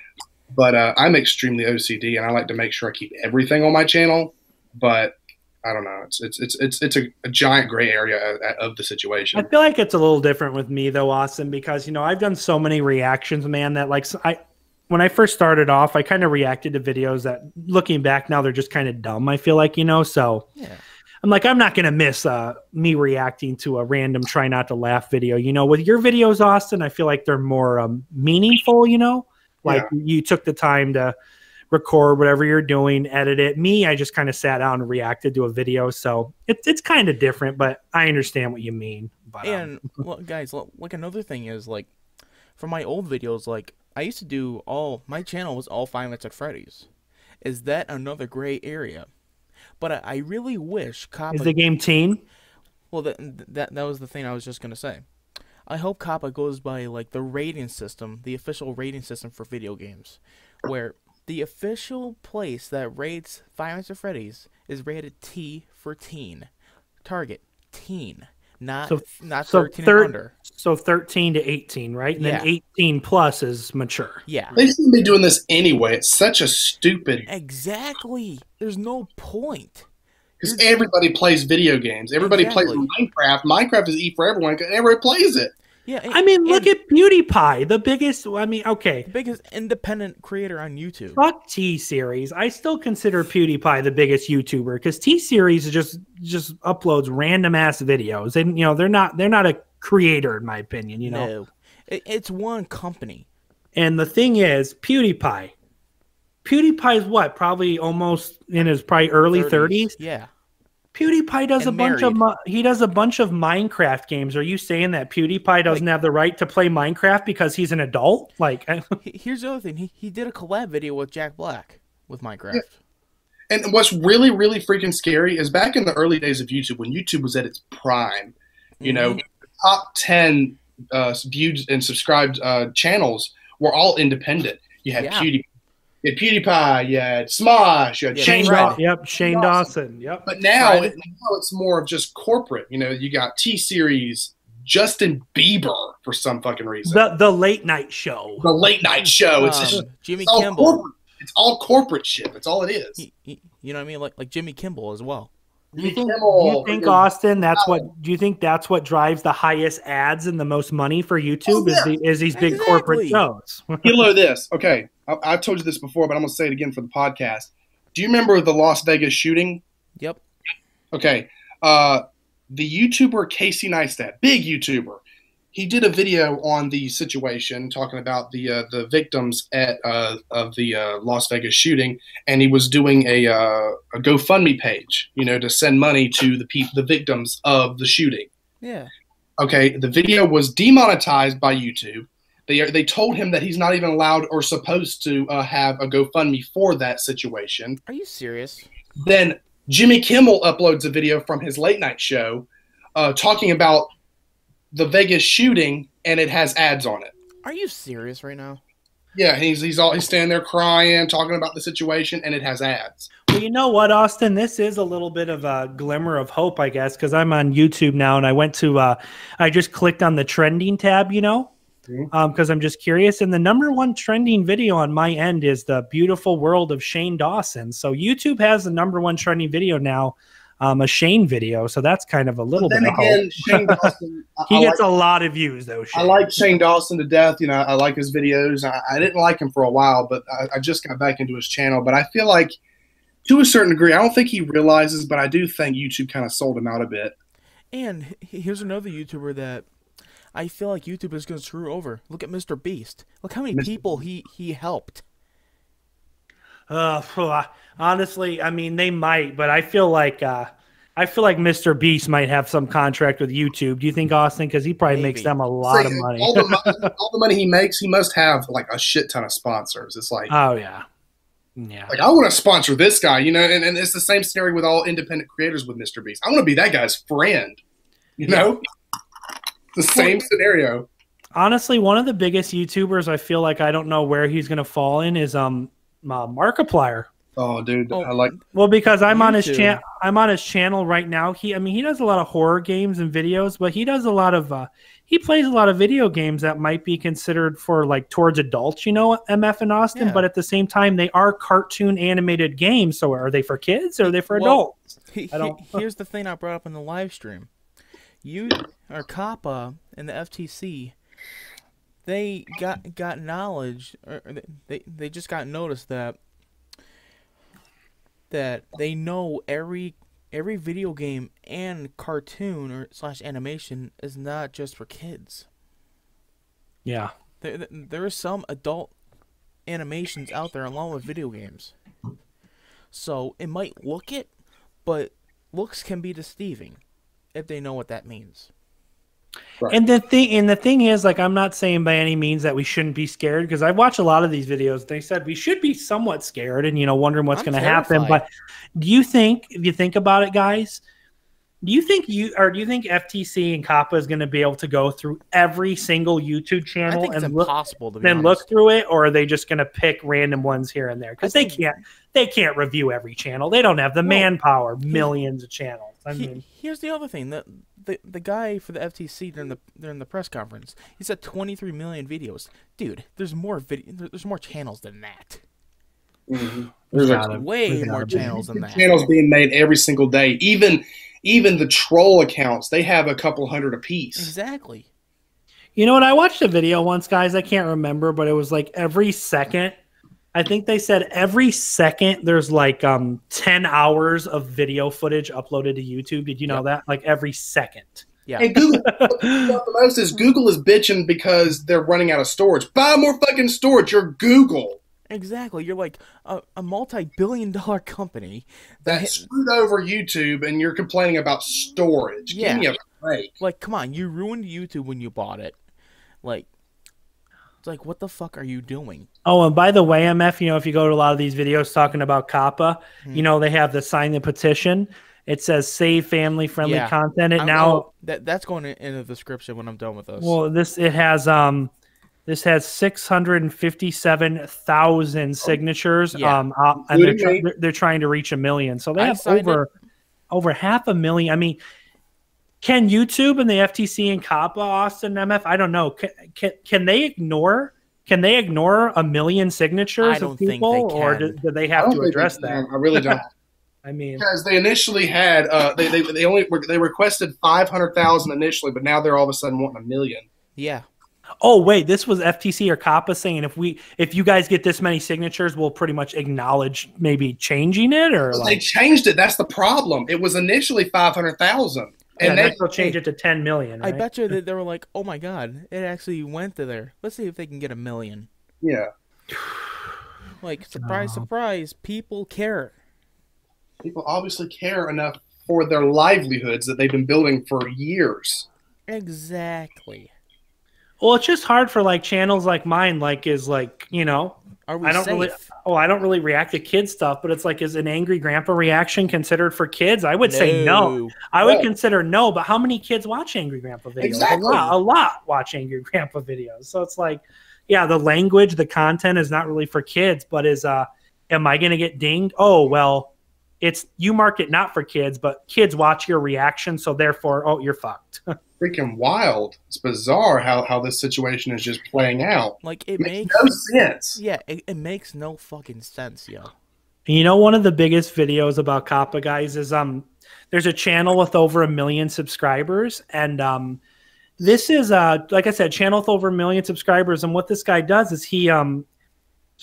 But uh, I'm extremely OCD, and I like to make sure I keep everything on my channel. But I don't know. It's it's it's it's, it's a, a giant gray area of, of the situation. I feel like it's a little different with me though, Austin, because you know I've done so many reactions, man. That like I, when I first started off, I kind of reacted to videos that, looking back now, they're just kind of dumb. I feel like you know, so yeah. I'm like, I'm not gonna miss uh, me reacting to a random try not to laugh video. You know, with your videos, Austin, I feel like they're more um, meaningful. You know, like you took the time to record whatever you're doing, edit it. Me, I just kind of sat down and reacted to a video, so it's it's kind of different, but I understand what you mean. But, um, And guys, like another thing is like, for my old videos, like I used to do all my channel was all Five Nights at Freddy's. Is that another gray area? But I, I really wish COPPA. is the game teen? Well, that, that that was the thing I was just gonna say. I hope COPPA goes by like the rating system, the official rating system for video games, where the official place that rates Five Nights at Freddy's is rated T for teen, target teen, not So- not so thirteen third- and under. So 13 to 18, right? And then 18 plus is mature. Yeah, They shouldn't be doing this anyway. It's such a stupid exactly. There's no point. because everybody plays video games. Everybody Exactly. plays Minecraft. Minecraft is E for everyone. 'cause Everybody plays it. Yeah, and- I mean, look at PewDiePie, the biggest. I mean, okay, the biggest independent creator on YouTube. fuck T Series. I still consider PewDiePie the biggest YouTuber because T Series just just uploads random ass videos, and you know they're not they're not a creator in my opinion. You know, No, it, it's one company. and the thing is, PewDiePie. PewDiePie is what? Probably almost in his probably early 30s. Yeah. PewDiePie does And a bunch of married. mi- he does a bunch of Minecraft games. Are you saying that PewDiePie doesn't have the right to play Minecraft because he's an adult? Like, [LAUGHS] Here's the other thing. He, he did a collab video with Jack Black with Minecraft. And what's really, really freaking scary is back in the early days of YouTube, when YouTube was at its prime, you know, Mhm. top 10 uh, viewed and subscribed uh, channels were all independent. You had Yeah. PewDiePie, you had PewDiePie, you had Smosh, you had Yeah, Shane, Fred. Daw- yep, Shane Dawson. Dawson, yep. But now, Fred. it, now it's more of just corporate. You know, you got T Series, Justin Bieber for some fucking reason. The the late night show. The late night show. It's, Um, just, Jimmy it's all Kimmel. corporate. It's all corporate shit. That's all it is. He- he- you know what I mean? Like like Jimmy Kimmel as well. Do you think, do you think freaking- Austin? That's what. Do you think that's what drives the highest ads and the most money for YouTube? Oh, Is the is these big corporate Exactly. shows? [LAUGHS] Kilo this. Okay. I, I've told you this before, but I'm going to say it again for the podcast. Do you remember the Las Vegas shooting? Yep. Okay. Uh, the YouTuber Casey Neistat, big YouTuber, he did a video on the situation, talking about the uh, the victims at uh, of the uh, Las Vegas shooting, and he was doing a, uh, a GoFundMe page, you know, to send money to the people, the victims of the shooting. Yeah. Okay, the video was demonetized by YouTube. They they told him that he's not even allowed or supposed to uh, have a GoFundMe for that situation. Are you serious? Then Jimmy Kimmel uploads a video from his late night show uh, talking about the Vegas shooting, and it has ads on it. Are you serious right now? Yeah, he's he's all he's standing there crying, talking about the situation, and it has ads. Well, you know what, Austin? This is a little bit of a glimmer of hope, I guess, because I'm on YouTube now, and I went to, uh, I just clicked on the trending tab, you know, because I'm just curious. And the number one trending video on my end is the beautiful world of Shane Dawson. So YouTube has the number one trending video now, um, a Shane video. So that's kind of a little But bit then of again. Shane [LAUGHS] Dawson. I, He I gets like, a lot of views, though. I like Shane Dawson to death. You know, I like his videos. I, I didn't like him for a while, but I, I just got back into his channel. But I feel like, to a certain degree, I don't think he realizes, but I do think YouTube kind of sold him out a bit. And here's another YouTuber that I feel like YouTube is going to screw over. Look at Mr. Beast. Look how many Mr. people he he helped. Uh, [SIGHS] honestly, I mean, they might, but I feel like uh, I feel like Mr. Beast might have some contract with YouTube. Do you think Austin? Because he probably makes them a lot of money. All the, money, [LAUGHS] all the money he makes, he must have like a shit ton of sponsors. It's like, oh yeah, yeah. like I want to sponsor this guy, you know, and, and it's the same scenario with all independent creators with Mr. Beast. I want to be that guy's friend, you know. The same scenario. Honestly, one of the biggest YouTubers I feel like I don't know where he's gonna fall in is um uh, Markiplier. Oh, dude, Oh, I like. Well, because I'm on his channel, I'm on his channel right now. He, I mean, he does a lot of horror games and videos, but he does a lot of, uh, he plays a lot of video games that might be considered for like towards adults, you know, MF and Austin. Yeah. But at the same time, they are cartoon animated games. So are they for kids or are they for Well, adults? He, I don't- he- here's the thing I brought up in the live stream. You or COPPA and the FTC, they got got knowledge, or they they just got noticed that that they know every every video game and cartoon or slash animation is not just for kids. Yeah. There, there- there are some adult animations out there along with video games. So it might look it, but looks can be deceiving if they know what that means. Right. And the thing, and the thing is, like, I'm not saying by any means that we shouldn't be scared because I watch a lot of these videos. They said we should be somewhat scared and you know wondering what's going to happen. But do you think, if you think about it, guys, do you think you or do you think FTC and COPPA is going to be able to go through every single YouTube channel and look, impossible to be then honest. look through it, or are they just going to pick random ones here and there? Because they can't, they can't review every channel. They don't have the manpower. Millions of channels. I He- mean, here's the other thing: the, the the guy for the FTC during the during the press conference, he said 23 million videos. Dude, there's more video. There's more channels than that. Mm-hmm. There's a gotta- Way There's more channels than that. channels being made every single day. Even even the troll accounts, they have a couple hundred apiece. Exactly. You know what? I watched a video once, guys. I can't remember, but it was like every second. I think they said every second there's like um 10 hours of video footage uploaded to YouTube. Did you know Yep. that? Like every second. Yeah. And Google, [LAUGHS] what pisses me off the most is Google is bitching because they're running out of storage. Buy more fucking storage. You're Google. Exactly. You're like a, a multi-billion-dollar company that That hit- screwed over YouTube, and you're complaining about storage. Yeah. Give me a break. like come on you ruined youtube when you bought it like it's like what the fuck are you doing Oh, and by the way, MF, you know, if you go to a lot of these videos talking about COPPA, Hmm. you know, they have the sign the petition. It says save family friendly Yeah. content. It I- now oh, that that's going in, in the description when i'm done with this Well, this it has um this has 657,000 signatures. Yeah. Um uh, and they're, Including try- they're they're trying to reach a million. So they I have signed over over half a million. I mean, can YouTube and the FTC and COPPA, Austin MF, I don't know. Can, can, can they ignore can they ignore a million signatures I don't of think people they or can. do, do they have to address that? I really don't. [LAUGHS] I mean, because they initially had uh, they, they they only they requested five hundred thousand initially, but now they're all of a sudden wanting a million. yeah oh wait, this was FTC or COPPA saying if we if you guys get this many signatures, we'll pretty much acknowledge maybe changing it or They like changed it. That's the problem. It was initially five hundred thousand, and and yeah, they they'll change it to 10 million. i bet you that they were like oh my god it actually went to there let's see if they can get a million yeah. [SIGHS] like surprise No. surprise people care People obviously care enough for their livelihoods that they've been building for years. exactly Well, it's just hard for like channels like mine, like is like you know, are we I don't safe really. Oh, I don't really react to kid stuff, but it's like, is an angry grandpa reaction considered for kids? I would say no. I would No. consider no. But how many kids watch angry grandpa videos? Exactly. A lot. A lot watch angry [LAUGHS] grandpa videos. So it's like, yeah, the language, the content is not really for kids, but is uh, am I going to get dinged? Oh well, it's you mark it not for kids, but kids watch your reaction, so therefore, oh, you're fucked. [LAUGHS] Freaking wild! It's bizarre how how this situation is just playing out. Like it makes makes no sense. yeah, it, it makes no fucking sense, yo. You know, one of the biggest videos about COPPA guys is um, there's a channel with over a million subscribers, and um, this is uh, like I said, channel with over a million subscribers, and what this guy does is he um,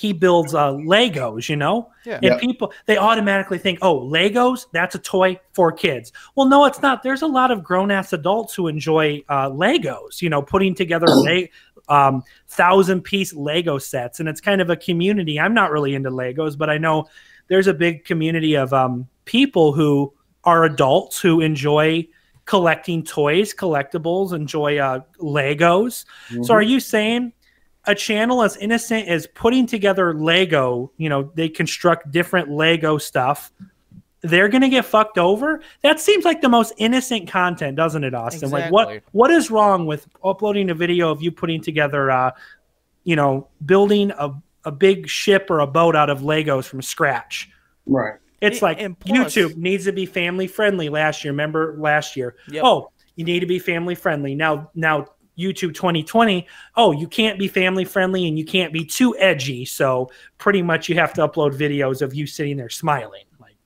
he builds uh Legos, you know, Yeah. and Yeah. people they automatically think, oh, Legos, that's a toy for kids. Well, no, it's not. There's a lot of grown ass adults who enjoy uh, Legos, you know, putting together [CLEARS THROAT] le- um, thousand piece Lego sets, and it's kind of a community. I'm not really into Legos, but I know there's a big community of um, people who are adults who enjoy collecting toys, collectibles, enjoy uh, Legos. So, are you saying a channel as innocent as putting together Lego? You know, they construct different Lego stuff. They're gonna get fucked over. That seems like the most innocent content, doesn't it, Austin? Like, what what is wrong with uploading a video of you putting together, uh, you know, building a a big ship or a boat out of Legos from scratch? right. It's And- like plus- YouTube needs to be family friendly. Last year, remember last year? Yep. Oh, you need to be family friendly now. Now YouTube 2020. Oh, you can't be family friendly and you can't be too edgy. So pretty much you have to upload videos of you sitting there smiling. Like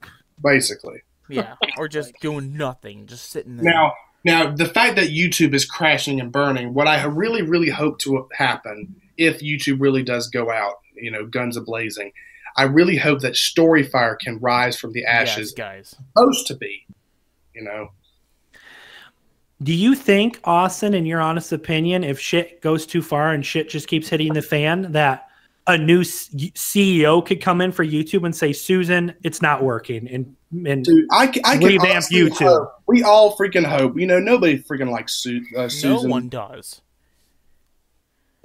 Basically. Yeah, [LAUGHS] or just doing nothing, just sitting there. Now, now the fact that YouTube is crashing and burning, what I really, really hope to happen if YouTube really does go out, you know, guns a blazing, I really hope that Storyfire can rise from the yes, ashes, guys. supposed to be, you know. Do you think, Austin, in your honest opinion, if shit goes too far and shit just keeps hitting the fan, that a new s- CEO could come in for YouTube and say, "Susan, it's not working," and and Dude, I, c- I can Revamp honestly YouTube. hope- We all freaking hope. You know, nobody freaking likes Su- uh, No one does.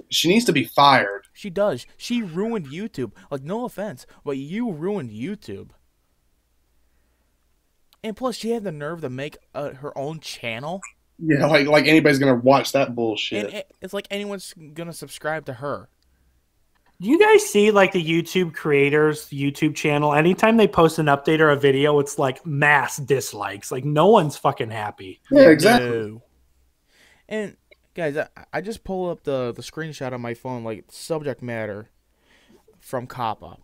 She needs to be fired. She does. She ruined YouTube. Like, no offense, but you ruined YouTube. And plus, she had the nerve to make uh, her own channel. Yeah, [LAUGHS] like like anybody's gonna watch that bullshit. And it, it's like anyone's gonna subscribe to her. Do you guys see like the YouTube creators YouTube channel? Anytime they post an update or a video, it's like mass dislikes. Like no one's fucking happy. yeah, exactly. No. And guys, I, I just pulled up the the screenshot on my phone, like subject matter from COPPA.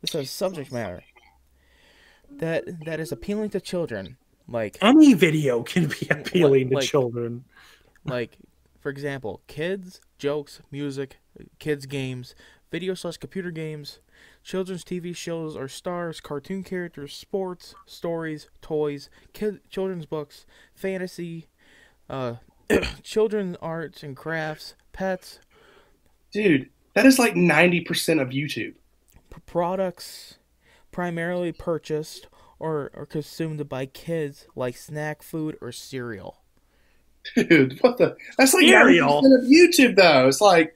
This is subject matter that that is appealing to children, like Any video can be appealing Like- to children. like for example, kids jokes, music, kids games, video slash computer games, children's TV shows or stars, cartoon characters, sports, stories, toys, kid children's books, fantasy, uh, [COUGHS] children's arts and crafts, pets, Dude, that is like ninety percent of YouTube. p- products primarily purchased or, or consumed by kids like snack food or cereal. Dude, what the? That's like Cereal. 90% of YouTube, though. It's like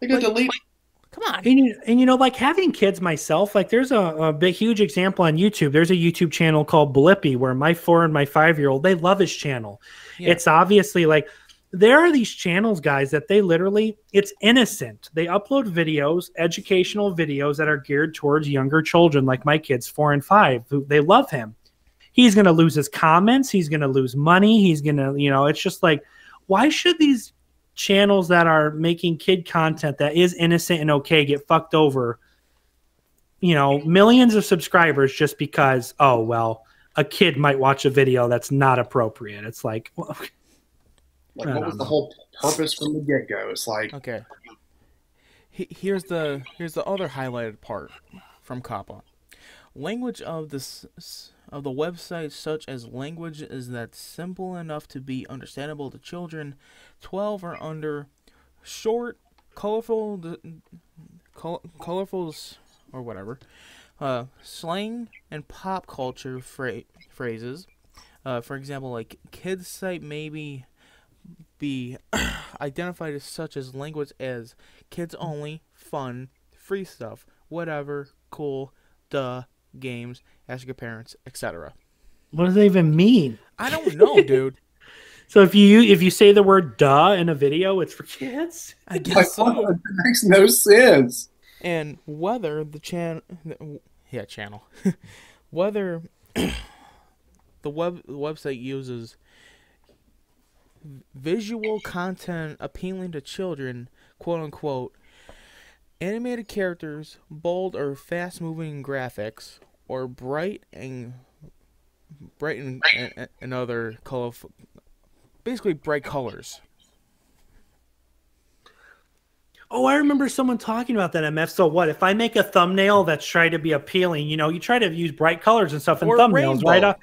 they could Like- delete. Come on. And you, and you know, like having kids myself, like there's a, a big, huge example on YouTube. There's a YouTube channel called Blippi where my four and my five year old, they love his channel. Yeah. It's obviously like there are these channels, guys, that they literally, it's innocent. They upload videos, educational videos that are geared towards younger children, like my kids, four and five, who they love him. He's going to lose his comments. He's going to lose money. He's going to, you know, it's just like, why should these channels that are making kid content that is innocent and okay get fucked over you know millions of subscribers just because oh well a kid might watch a video that's not appropriate it's like well, Like, I what don't was the whole purpose from the get go? It's like, Okay. He- Here's the here's the other highlighted part from COPPA. Language of this of the website, such as language, is that simple enough to be understandable to children, twelve or under. Short, colorful, col- colorfuls or whatever. Uh, slang and pop culture phra- phrases. Uh, for example, like kids site maybe be [CLEARS THROAT] identified as such as language as kids only, fun, free stuff, whatever, cool, duh, games, ask your parents, etc. what does that even mean I don't know, [LAUGHS] dude. So if you if you say the word "duh" in a video, it's for kids. I guess so. Oh, it makes no sense. and whether the channel yeah channel [LAUGHS] whether [CLEARS THROAT] the web the website uses visual content appealing to children quote unquote animated characters bold or fast moving graphics or bright and bright and, and, and other colorful basically bright colors Oh, I remember someone talking about that MF. So what if I make a thumbnail that's trying to be appealing? You know, you try to use bright colors and stuff in Or thumbnails, rainbow. right? Uh,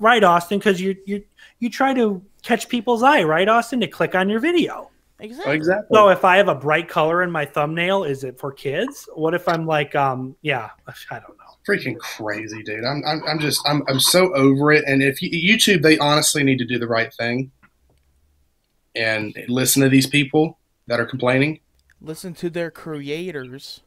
right, Austin, because you you you try to catch people's eye, right, Austin, to click on your video. exactly Exactly. So if I have a bright color in my thumbnail, is it for kids? What if I'm like, um, yeah, I don't know. freaking crazy, dude. I'm, I'm, I'm just, I'm, I'm so over it. And if you, YouTube, they honestly need to do the right thing and listen to these people that are complaining. listen to their creators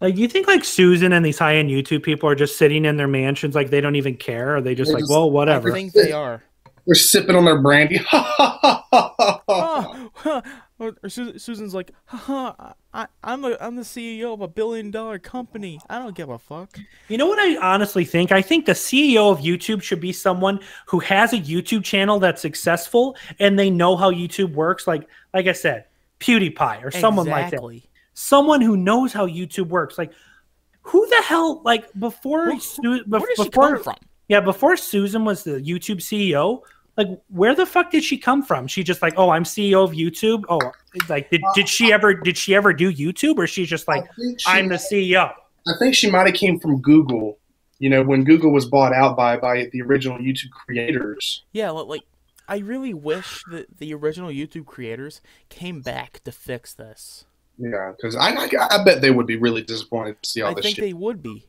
Like, you think like Susan and these high end YouTube people are just sitting in their mansions, like they don't even care, or they just They're like, just- well, whatever. I think they are They're sipping on their brandy. oh, huh. Or or Su- Susan's like, haha, I, I'm the I'm the CEO of a billion dollar company. I don't give a fuck. You know what I honestly think? I think the CEO of YouTube should be someone who has a YouTube channel that's successful and they know how YouTube works. Like, like I said, PewDiePie or someone like that. Exactly. Someone who knows how YouTube works. Like, who the hell? Like before, Who- Su- Where bef- she before, come from? yeah, before Susan was the YouTube CEO. Like, where the fuck did she come from? She just like, oh, I'm CEO of YouTube. Oh, like, did, did she uh, ever did she ever do YouTube, or she's just like, I think she, I'm the CEO? I think she might have came from Google. You know, when Google was bought out by by the original YouTube creators. Yeah, like I really wish that the original YouTube creators came back to fix this. Yeah, because I, I I bet they would be really disappointed to see all I this i think shit. they would be.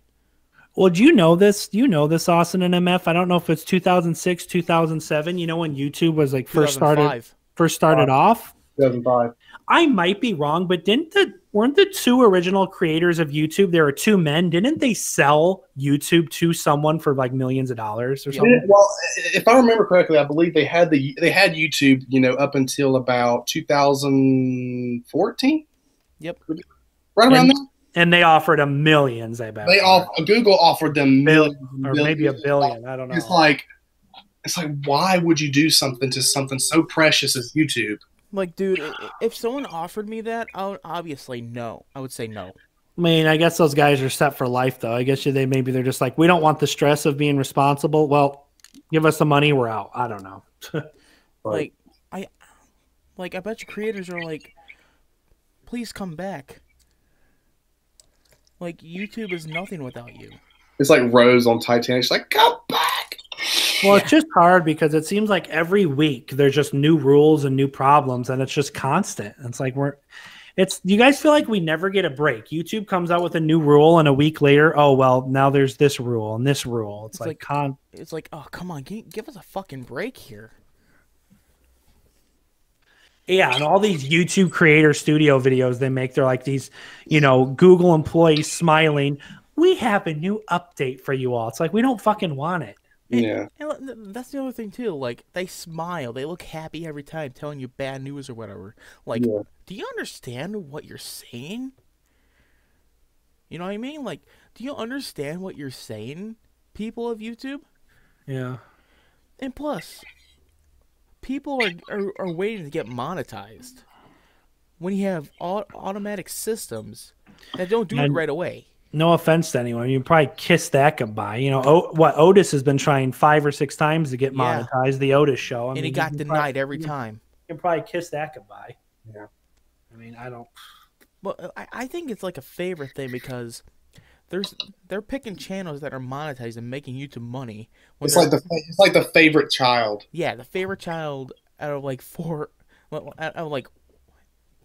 Well, do you know this? Do you know this, Austin and MF? I don't know if it's 2006, 2007. You know when YouTube was like first started 2005. first started off. 2005. I might be wrong, but didn't the weren't the two original creators of YouTube? There were two men. Didn't they sell YouTube to someone for like millions of dollars or something? Well, if I remember correctly, I believe they had the they had YouTube, you know, up until about 2014. Yep. Right around And- there. And they offered them millions. I bet. They off Google offered them Million, millions, or maybe a billion. I don't know. It's like it's like why would you do something to something so precious as YouTube? Like, dude, i- i- if someone offered me that, I would obviously no. I would say no. I mean, I guess those guys are set for life, though. I guess they maybe they're just like, we don't want the stress of being responsible. Well, give us the money, we're out. I don't know. [LAUGHS] Like, I, like, I bet you creators are like, please come back. Like, YouTube is nothing without you. It's like Rose on Titanic. She's like, come back. Well, it's just hard because it seems like every week there's just new rules and new problems, and it's just constant. It's like we're, it's you guys feel like we never get a break. YouTube comes out with a new rule, and a week later, oh well, now there's this rule and this rule. It's, It's like, like- con. It's like, oh, come on, gi- give us a fucking break here. Yeah, and all these YouTube creator studio videos they make, they're like these, you know, Google employees smiling. We have a new update for you all. It's like we don't fucking want it. Yeah. And that's the other thing too. Like they smile, they look happy every time, telling you bad news or whatever. Like, Yeah. do you understand what you're saying? You know what I mean? Like, do you understand what you're saying, people of YouTube? Yeah. And plus, people are are, are waiting to get monetized when you have au- automatic systems that don't do it right away. No offense to anyone, you probably kiss that goodbye. You know, o- what Otis has been trying five or six times to get Yeah. monetized. The Otis show, I and mean, it you got denied probably- every time. you can probably kiss that goodbye. Yeah. I mean, I don't. Well, I, I think it's like a favorite thing because there's they're picking channels that are monetized and making YouTube money. It's like the it's like the favorite child. yeah the favorite child out of like four, out of like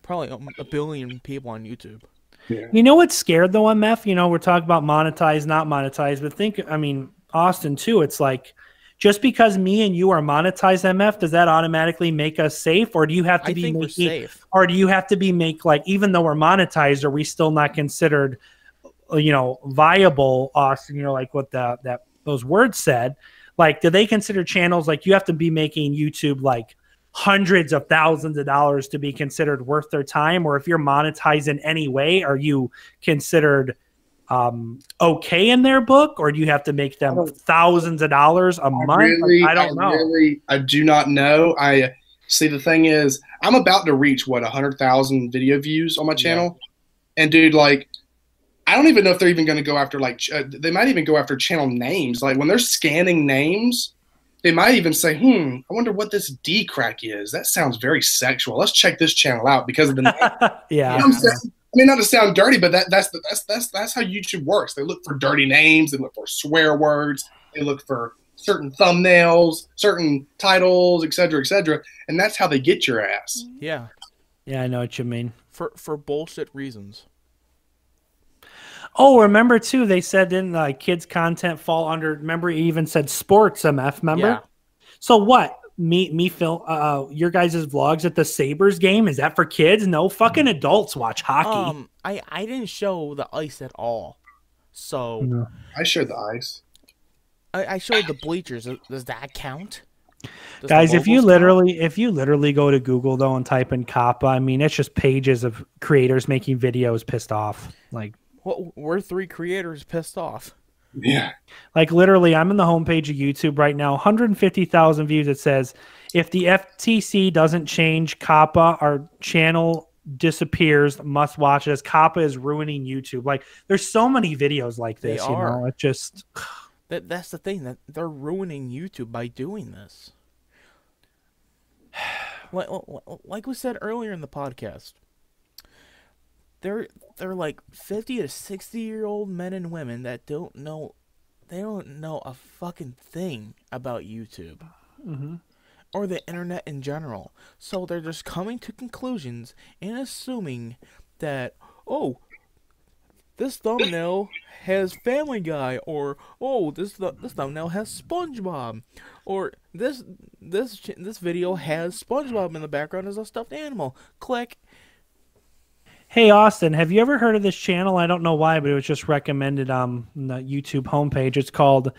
probably um, a billion people on YouTube. Yeah. You know what's scared though, MF? You know, we're talking about monetized, not monetized, but think, I mean, Austin too. It's like just because me and you are monetized, MF, does that automatically make us safe, or do you have to I be think we're making, safe. or do you have to be make like even though we're monetized, are we still not considered, you know, viable, Austin? You know, like what the that those words said. Like, do they consider channels like you have to be making YouTube like hundreds of thousands of dollars to be considered worth their time? Or if you're monetized in any way, are you considered um, okay in their book, or do you have to make them thousands of dollars a I month? really, I don't know. Really, I do not know. I see. The thing is, I'm about to reach what hundred thousand video views on my channel, and dude, like, I don't even know if they're even going to go after like ch- uh, they might even go after channel names. Like when they're scanning names, they might even say, "Hmm, I wonder what this Dkrack is. That sounds very sexual. Let's check this channel out because of the [LAUGHS] name." yeah. You know what I'm? I mean, not to sound dirty, but that, that's the, that's that's that's how YouTube works. They look for dirty names, they look for swear words, they look for certain thumbnails, certain titles, etc., cetera, etc., cetera, and that's how they get your ass. Yeah, Yeah, I know what you mean. for for bullshit reasons. Oh, remember too? They said didn't like kids content fall under? Remember, he even said sports MF. Remember? Yeah. So what? Me, me, Phil. Uh, your guys' vlogs at the Sabres game is that for kids? No, fucking adults watch hockey. Um, I I didn't show the ice at all, so No. I showed the ice. I, I showed the bleachers. Does that count? Does Guys, if you moguls count? literally, if you literally go to Google though and type in COPPA, I mean, it's just pages of creators making videos pissed off. Like, well, we're three creators pissed off. Yeah, Like literally, I'm in the homepage of YouTube right now, 150,000 views. It says, if the FTC doesn't change COPPA, our channel disappears. Must watch this. COPPA is ruining YouTube. Like, there's so many videos like They this. You are. know, it just That that's the thing that they're ruining YouTube by doing this. [SIGHS] Like, like we said earlier in the podcast, they're they're like fifty to sixty year old men and women that don't know they don't know a fucking thing about YouTube Mhm. or the internet in general. So they're just coming to conclusions and assuming that oh this thumbnail has Family Guy, or oh, this th- this thumbnail has SpongeBob, or this this ch- this video has SpongeBob in the background as a stuffed animal. Click. Hey Austin, have you ever heard of this channel? I don't know why, but it was just recommended um on the YouTube homepage. It's called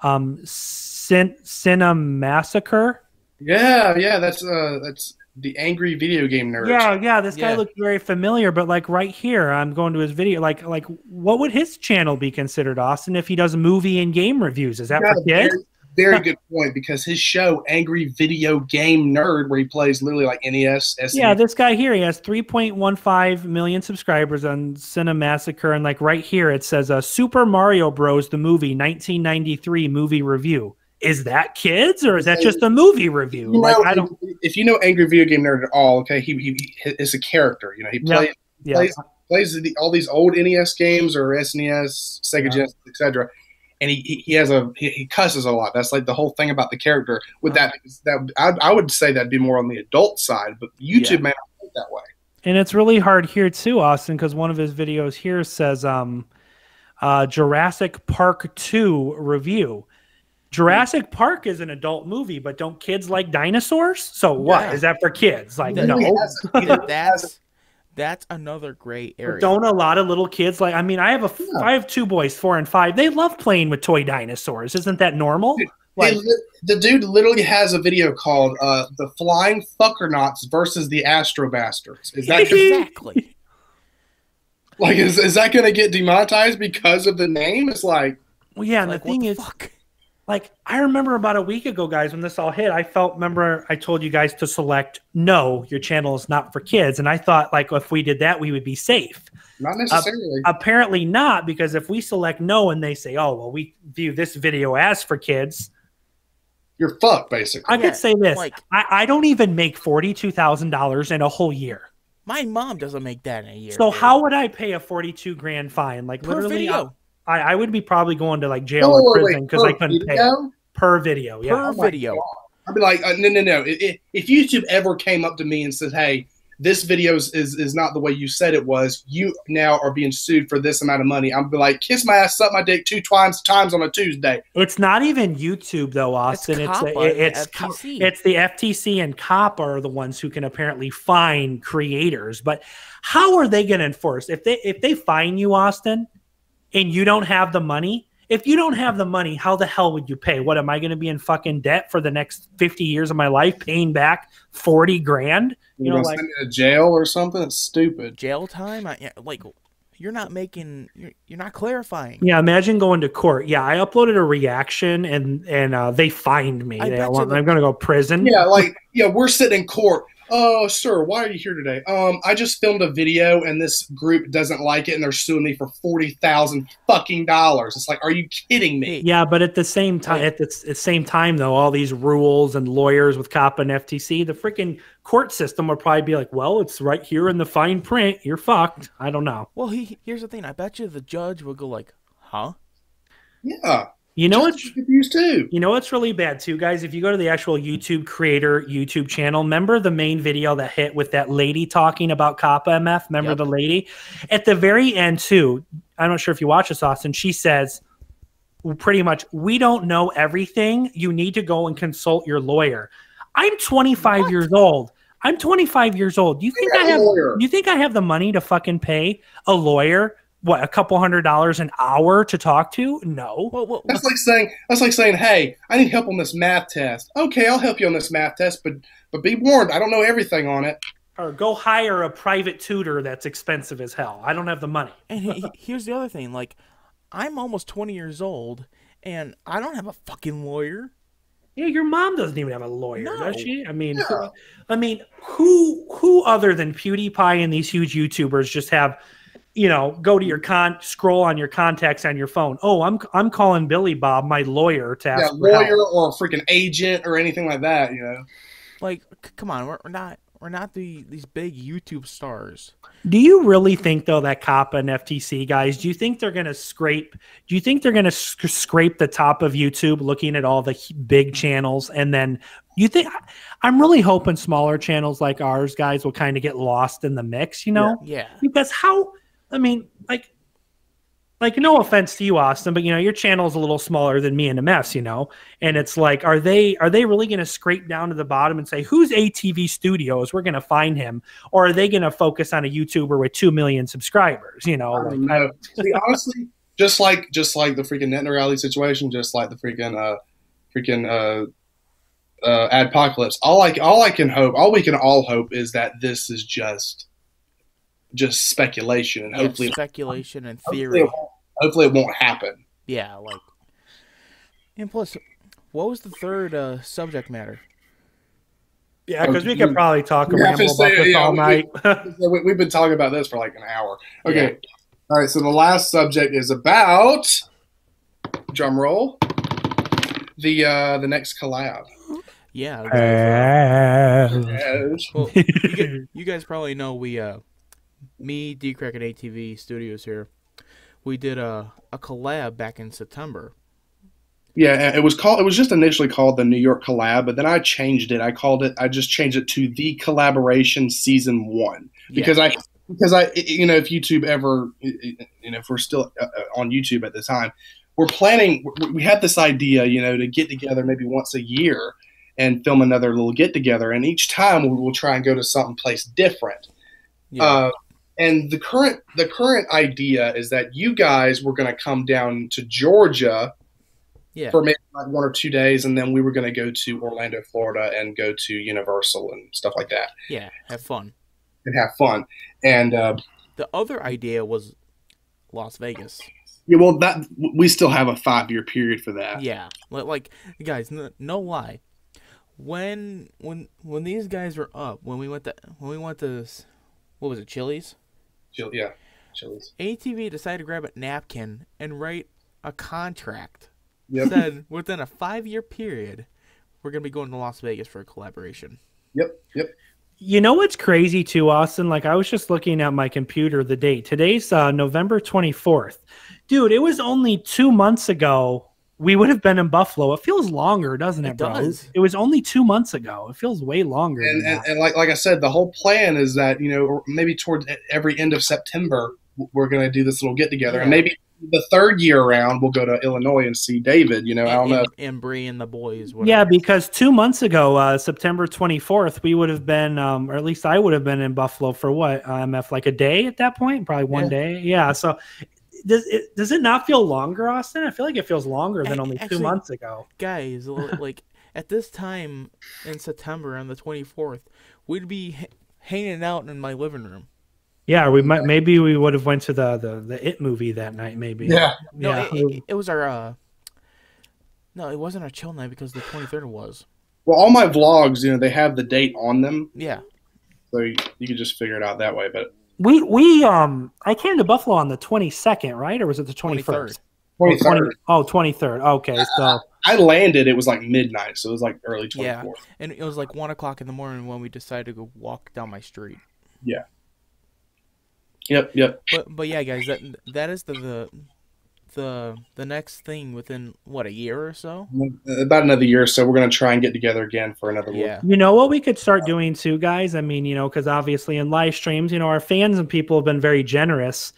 um Cin- Cinemassacre. yeah, yeah. That's uh, that's the angry video game nerd. Yeah, yeah, this guy Yeah. looked very familiar, but like right here, I'm going to his video. Like, like what would his channel be considered, Austin, if he does movie and game reviews? Is that Yeah, for kids? Very, good point because his show, Angry Video Game Nerd, where he plays literally like NES, SNES. Yeah, this guy here, he has 3.15 million subscribers on Cinemassacre, and like right here, it says uh, Super Mario Bros. the movie 1993 movie review. Is that kids or is that just a movie review? You like know, I don't. if you know Angry Video Game Nerd at all, okay, he, he, he is a character. You know, he Yeah. plays Yeah, plays plays the, all these old NES games or SNES, Sega Yeah. Genesis, etc. And he, he, he has a he, he cusses a lot. That's like the whole thing about the character. With that, that I, I would say that'd be more on the adult side, but YouTube Yeah. may not think that way. and it's really hard here too, Austin, because one of his videos here says um, uh, Jurassic Park 2 review. Jurassic Park is an adult movie, but don't kids like dinosaurs? So what is Yeah. that for kids? Like no. He has a- he That- has that's that's another gray area. Don't a lot of little kids like? I mean, I have a Yeah. I have two boys, four and five. They love playing with toy dinosaurs. Isn't that normal? Dude, Like, Hey, li- the dude literally has a video called uh, "The Flying Fuckernauts versus the Astro Bastards." Is that exactly. like is, is that going to get demonetized because of the name? It's like well, yeah. And Like, the thing the is, fuck? Like, I remember about a week ago, guys, when this all hit. I felt. Remember, I told you guys to select no. Your channel is not for kids, and I thought like if we did that, we would be safe. not necessarily. Apparently not, because if we select no and they say, oh well, we view this video as for kids, You're fucked, basically. I Yeah, could say this: like- I, I don't even make forty two thousand dollars in a whole year. My mom doesn't make that in a year. So dude. how would I pay a forty-two grand fine? Like per literally, video? I, I would be probably going to like jail No, or wait, prison because I couldn't pay per video. Yeah, per Oh video. God. I'd be like, uh, no, no, no. I- i- If YouTube ever came up to me and said, "Hey, this video is, is, is not the way you said it was. You now are being sued for this amount of money," I'm be like, "Kiss my ass, suck my dick two times times on a Tuesday." it's not even YouTube though, Austin. It's COPPA it's and the it's, FTC. it's the FTC and COPPA are the ones who can apparently fine creators. But how are they going to enforce if they if they fine you, Austin, and you don't have the money? if you don't have the money, how the hell would you pay? What am I going to be in fucking debt for the next 50 years of my life paying back 40 grand? You You know, know, send like- me to jail or something? It's stupid. Jail time? I, yeah, like, you're not making. You're, you're not clarifying. Yeah, imagine going to court. Yeah, I uploaded a reaction and and uh, they fined me. I They bet you want- the- I'm going to go prison. Yeah, like yeah, we're sitting in court. Oh, sir, why are you here today? Um, I just filmed a video and this group doesn't like it and they're suing me for forty thousand fucking dollars. It's like, are you kidding me? Yeah, but at the same time, at the, at the same time, though, all these rules and lawyers with COPPA and FTC, the freaking court system would probably be like, "Well, it's right here in the fine print. You're fucked." I don't know. Well, he here's the thing. I bet you the judge would go like, "Huh? Yeah, You know what's confused too. you know what's really bad too, guys. If you go to the actual YouTube creator YouTube channel, remember the main video that hit with that lady talking about COPPA MF. Remember Yep. the lady at the very end too. I'm not sure if you watch this, Austin. She says. Pretty much, we don't know everything. You need to go and consult your lawyer. I'm 25 What? years old. I'm 25 years old. You think I have lawyer. you think I have the money to fucking pay a lawyer what a couple hundred dollars an hour to talk to? No. Well, well, That's like saying that's like saying, "Hey, I need help on this math test." Okay, I'll help you on this math test, but but be warned, I don't know everything on it. Or go hire a private tutor that's expensive as hell. I don't have the money. And he, he- here's the other thing. Like, I'm almost 20 years old, and I don't have a fucking lawyer. Yeah, your mom doesn't even have a lawyer, No. does she? I mean, Yeah. I mean, who who other than PewDiePie and these huge YouTubers just have, you know, go to your con scroll on your contacts on your phone. Oh, I'm I'm calling Billy Bob, my lawyer, to ask Yeah, for help. lawyer or a freaking agent or anything like that. You know, Like, c- come on, we're, we're not we're not the these big YouTube stars. Do you really think though that COPPA and FTC guys? Do you think they're going to scrape? Do you think they're going to sc- scrape the top of YouTube, looking at all the big channels, and then you think? I'm really hoping smaller channels like ours, guys, will kind of get lost in the mix. You know, Yeah. because how? I mean, like, like no offense to you, Austin, but you know your channel is a little smaller than me and MFs, you know, and it's like, are they are they really going to scrape down to the bottom and say who's ATV Studios? We're going to find him, or are they going to focus on a YouTuber with two million subscribers? You know, like, know. [LAUGHS] See, honestly, just like just like the freaking net neutrality situation, just like the freaking uh, freaking uh, uh, adpocalypse. All I all I can hope, all we can all hope, is that this is just just speculation, and Yeah, hopefully, speculation and hopefully, theory. it hopefully it won't happen. Yeah, like. And plus, what was the third uh, subject matter? yeah, because we could probably talk Yeah, ramble about this yeah, all we- night. We, we've been talking about this for like an hour. Okay. All right. So the last subject is about drum roll. The uh the next collab. Yeah. uh, Yes. well, you, gu- you guys probably know we, uh, me, Dkrack, ATV Studios here, we did a, a collab back in September. Yeah, it was called. It was just initially called the New York collab, but then I changed it. I called it. I just changed it to the collaboration season one Yeah. because I because I you know if YouTube ever you know if we're still uh, uh, on YouTube at the time, we're planning. we- had this idea, you know, to get together maybe once a year and film another little get together, and each time we'll, try and go to some place different. Yeah. Uh, and the current the current idea is that you guys were going to come down to Georgia yeah. for maybe like one or two days, and then we were going to go to Orlando, Florida, and go to Universal and stuff like that, yeah. Have fun. and have fun. And uh, The other idea was Las Vegas. yeah, well, that we still have a five year period for that. Yeah, like guys, no lie. When when when these guys were up, when we went to when we went to what was it, Chili's? Chill, yeah, Chili's. ATV decided to grab a napkin and write a contract. Yep, Said within a five year period, we're gonna be going to Las Vegas for a collaboration. yep, yep. You know what's crazy too, Austin? Like I was just looking at my computer the date. Today's uh, November 24th. Dude, it was only two months ago we would have been in Buffalo. It feels longer, doesn't it, It bro? does. It was only two months ago. It feels way longer. And, and, and like like I said, the whole plan is that you know maybe towards every end of September we're going to do this little get together, and maybe the third year around we'll go to Illinois and see David. You know, I don't know. and, and Bree and the boys. Whatever. yeah, because two months ago, uh, September 24th, we would have been, um, or at least I would have been in Buffalo for what, IMF, like a day at that point? Probably one Yeah. day. Yeah. So does it does it not feel longer, Austin? I feel like it feels longer than Ac- only two months ago. guys, [LAUGHS] like at this time in September on the 24th, we'd be h- hanging out in my living room. Yeah, we might maybe we would have went to the the, the It movie that night. Maybe. Yeah. No, yeah. it, it, it was our. uh No, it wasn't our chill night because the 23rd was. Well, all my vlogs, you know, they have the date on them, Yeah, so you, you can just figure it out that way. But we we um I came to Buffalo on the twenty second, right, or was it the twenty 23rd. first? twenty third, Oh, 23rd. Okay, so I landed. It was like midnight, so it was like early twenty Yeah. and it was like one o'clock in the morning when we decided to go walk down my street. Yeah. Yep, yep. But but yeah, guys, that that is the the the, the next thing within what a year or so. Mm, about another year or so, we're gonna try and get together again for another look. Yeah, You know what we could start doing too, guys? I mean, you know, because obviously in live streams, you know, our fans and people have been very generous.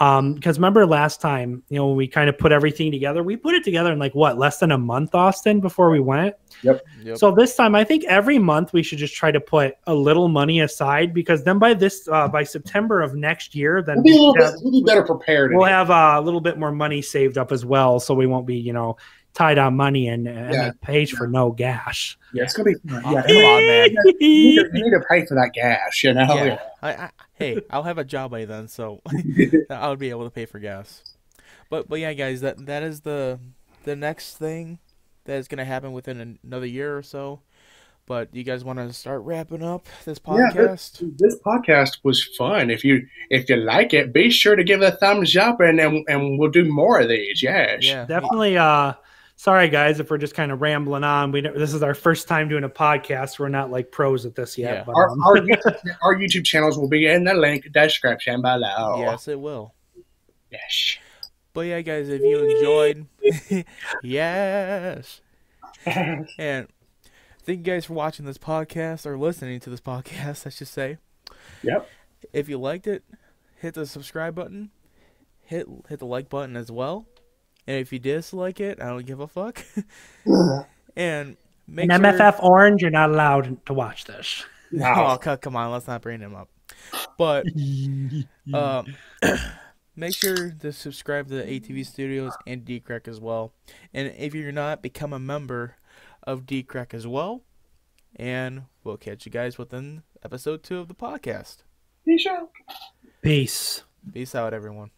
Um, because remember last time, you know, when we kind of put everything together, we put it together in like what, less than a month, Austin, before we went. yep. So this time, I think every month we should just try to put a little money aside because then by this, uh, by September of next year, then We'll be a little have, bit, we'll be better prepared. we'll have uh, a little bit more money saved up as well, so we won't be, you know, tied on money and, and Yeah. the page for no gash. yeah, it's gonna be. Oh, Yeah, come on, man. you, need to, you need to pay for that gas. You know. Yeah. I, I, hey, [LAUGHS] I'll have a job by then, so [LAUGHS] [LAUGHS] I'll be able to pay for gas. But but yeah, guys, that that is the the next thing that is gonna happen within another year or so. But you guys want to start wrapping up this Yeah, podcast? this podcast was fun. If you if you like it, be sure to give it a thumbs up, and and, and we'll do more of these. Yes. Yeah, Definitely. Uh, sorry guys if we're just kind of rambling on. We this is our first time doing a podcast. We're not like pros at this yet. Yeah. But, Our, um, our, YouTube, our YouTube channels will be in the link description below. Yes, it will. Yes. But yeah, guys, if you enjoyed, [LAUGHS] yes, [LAUGHS] and thank you guys for watching this podcast or listening to this podcast, I should say. Yep. If you liked it, hit the subscribe button, hit hit the like button as well, and if you dislike it, I don't give a fuck. [LAUGHS] and make an sure. MFF Orange, you're not allowed to watch this. [LAUGHS] Oh, come on, let's not bring him up. But [LAUGHS] um, [CLEARS THROAT] make sure to subscribe to the ATV Studios and Dkrack as well. And if you're not, become a member of Dkrack as well. And we'll catch you guys within episode two of the podcast. Peace out. Peace. Peace out, everyone.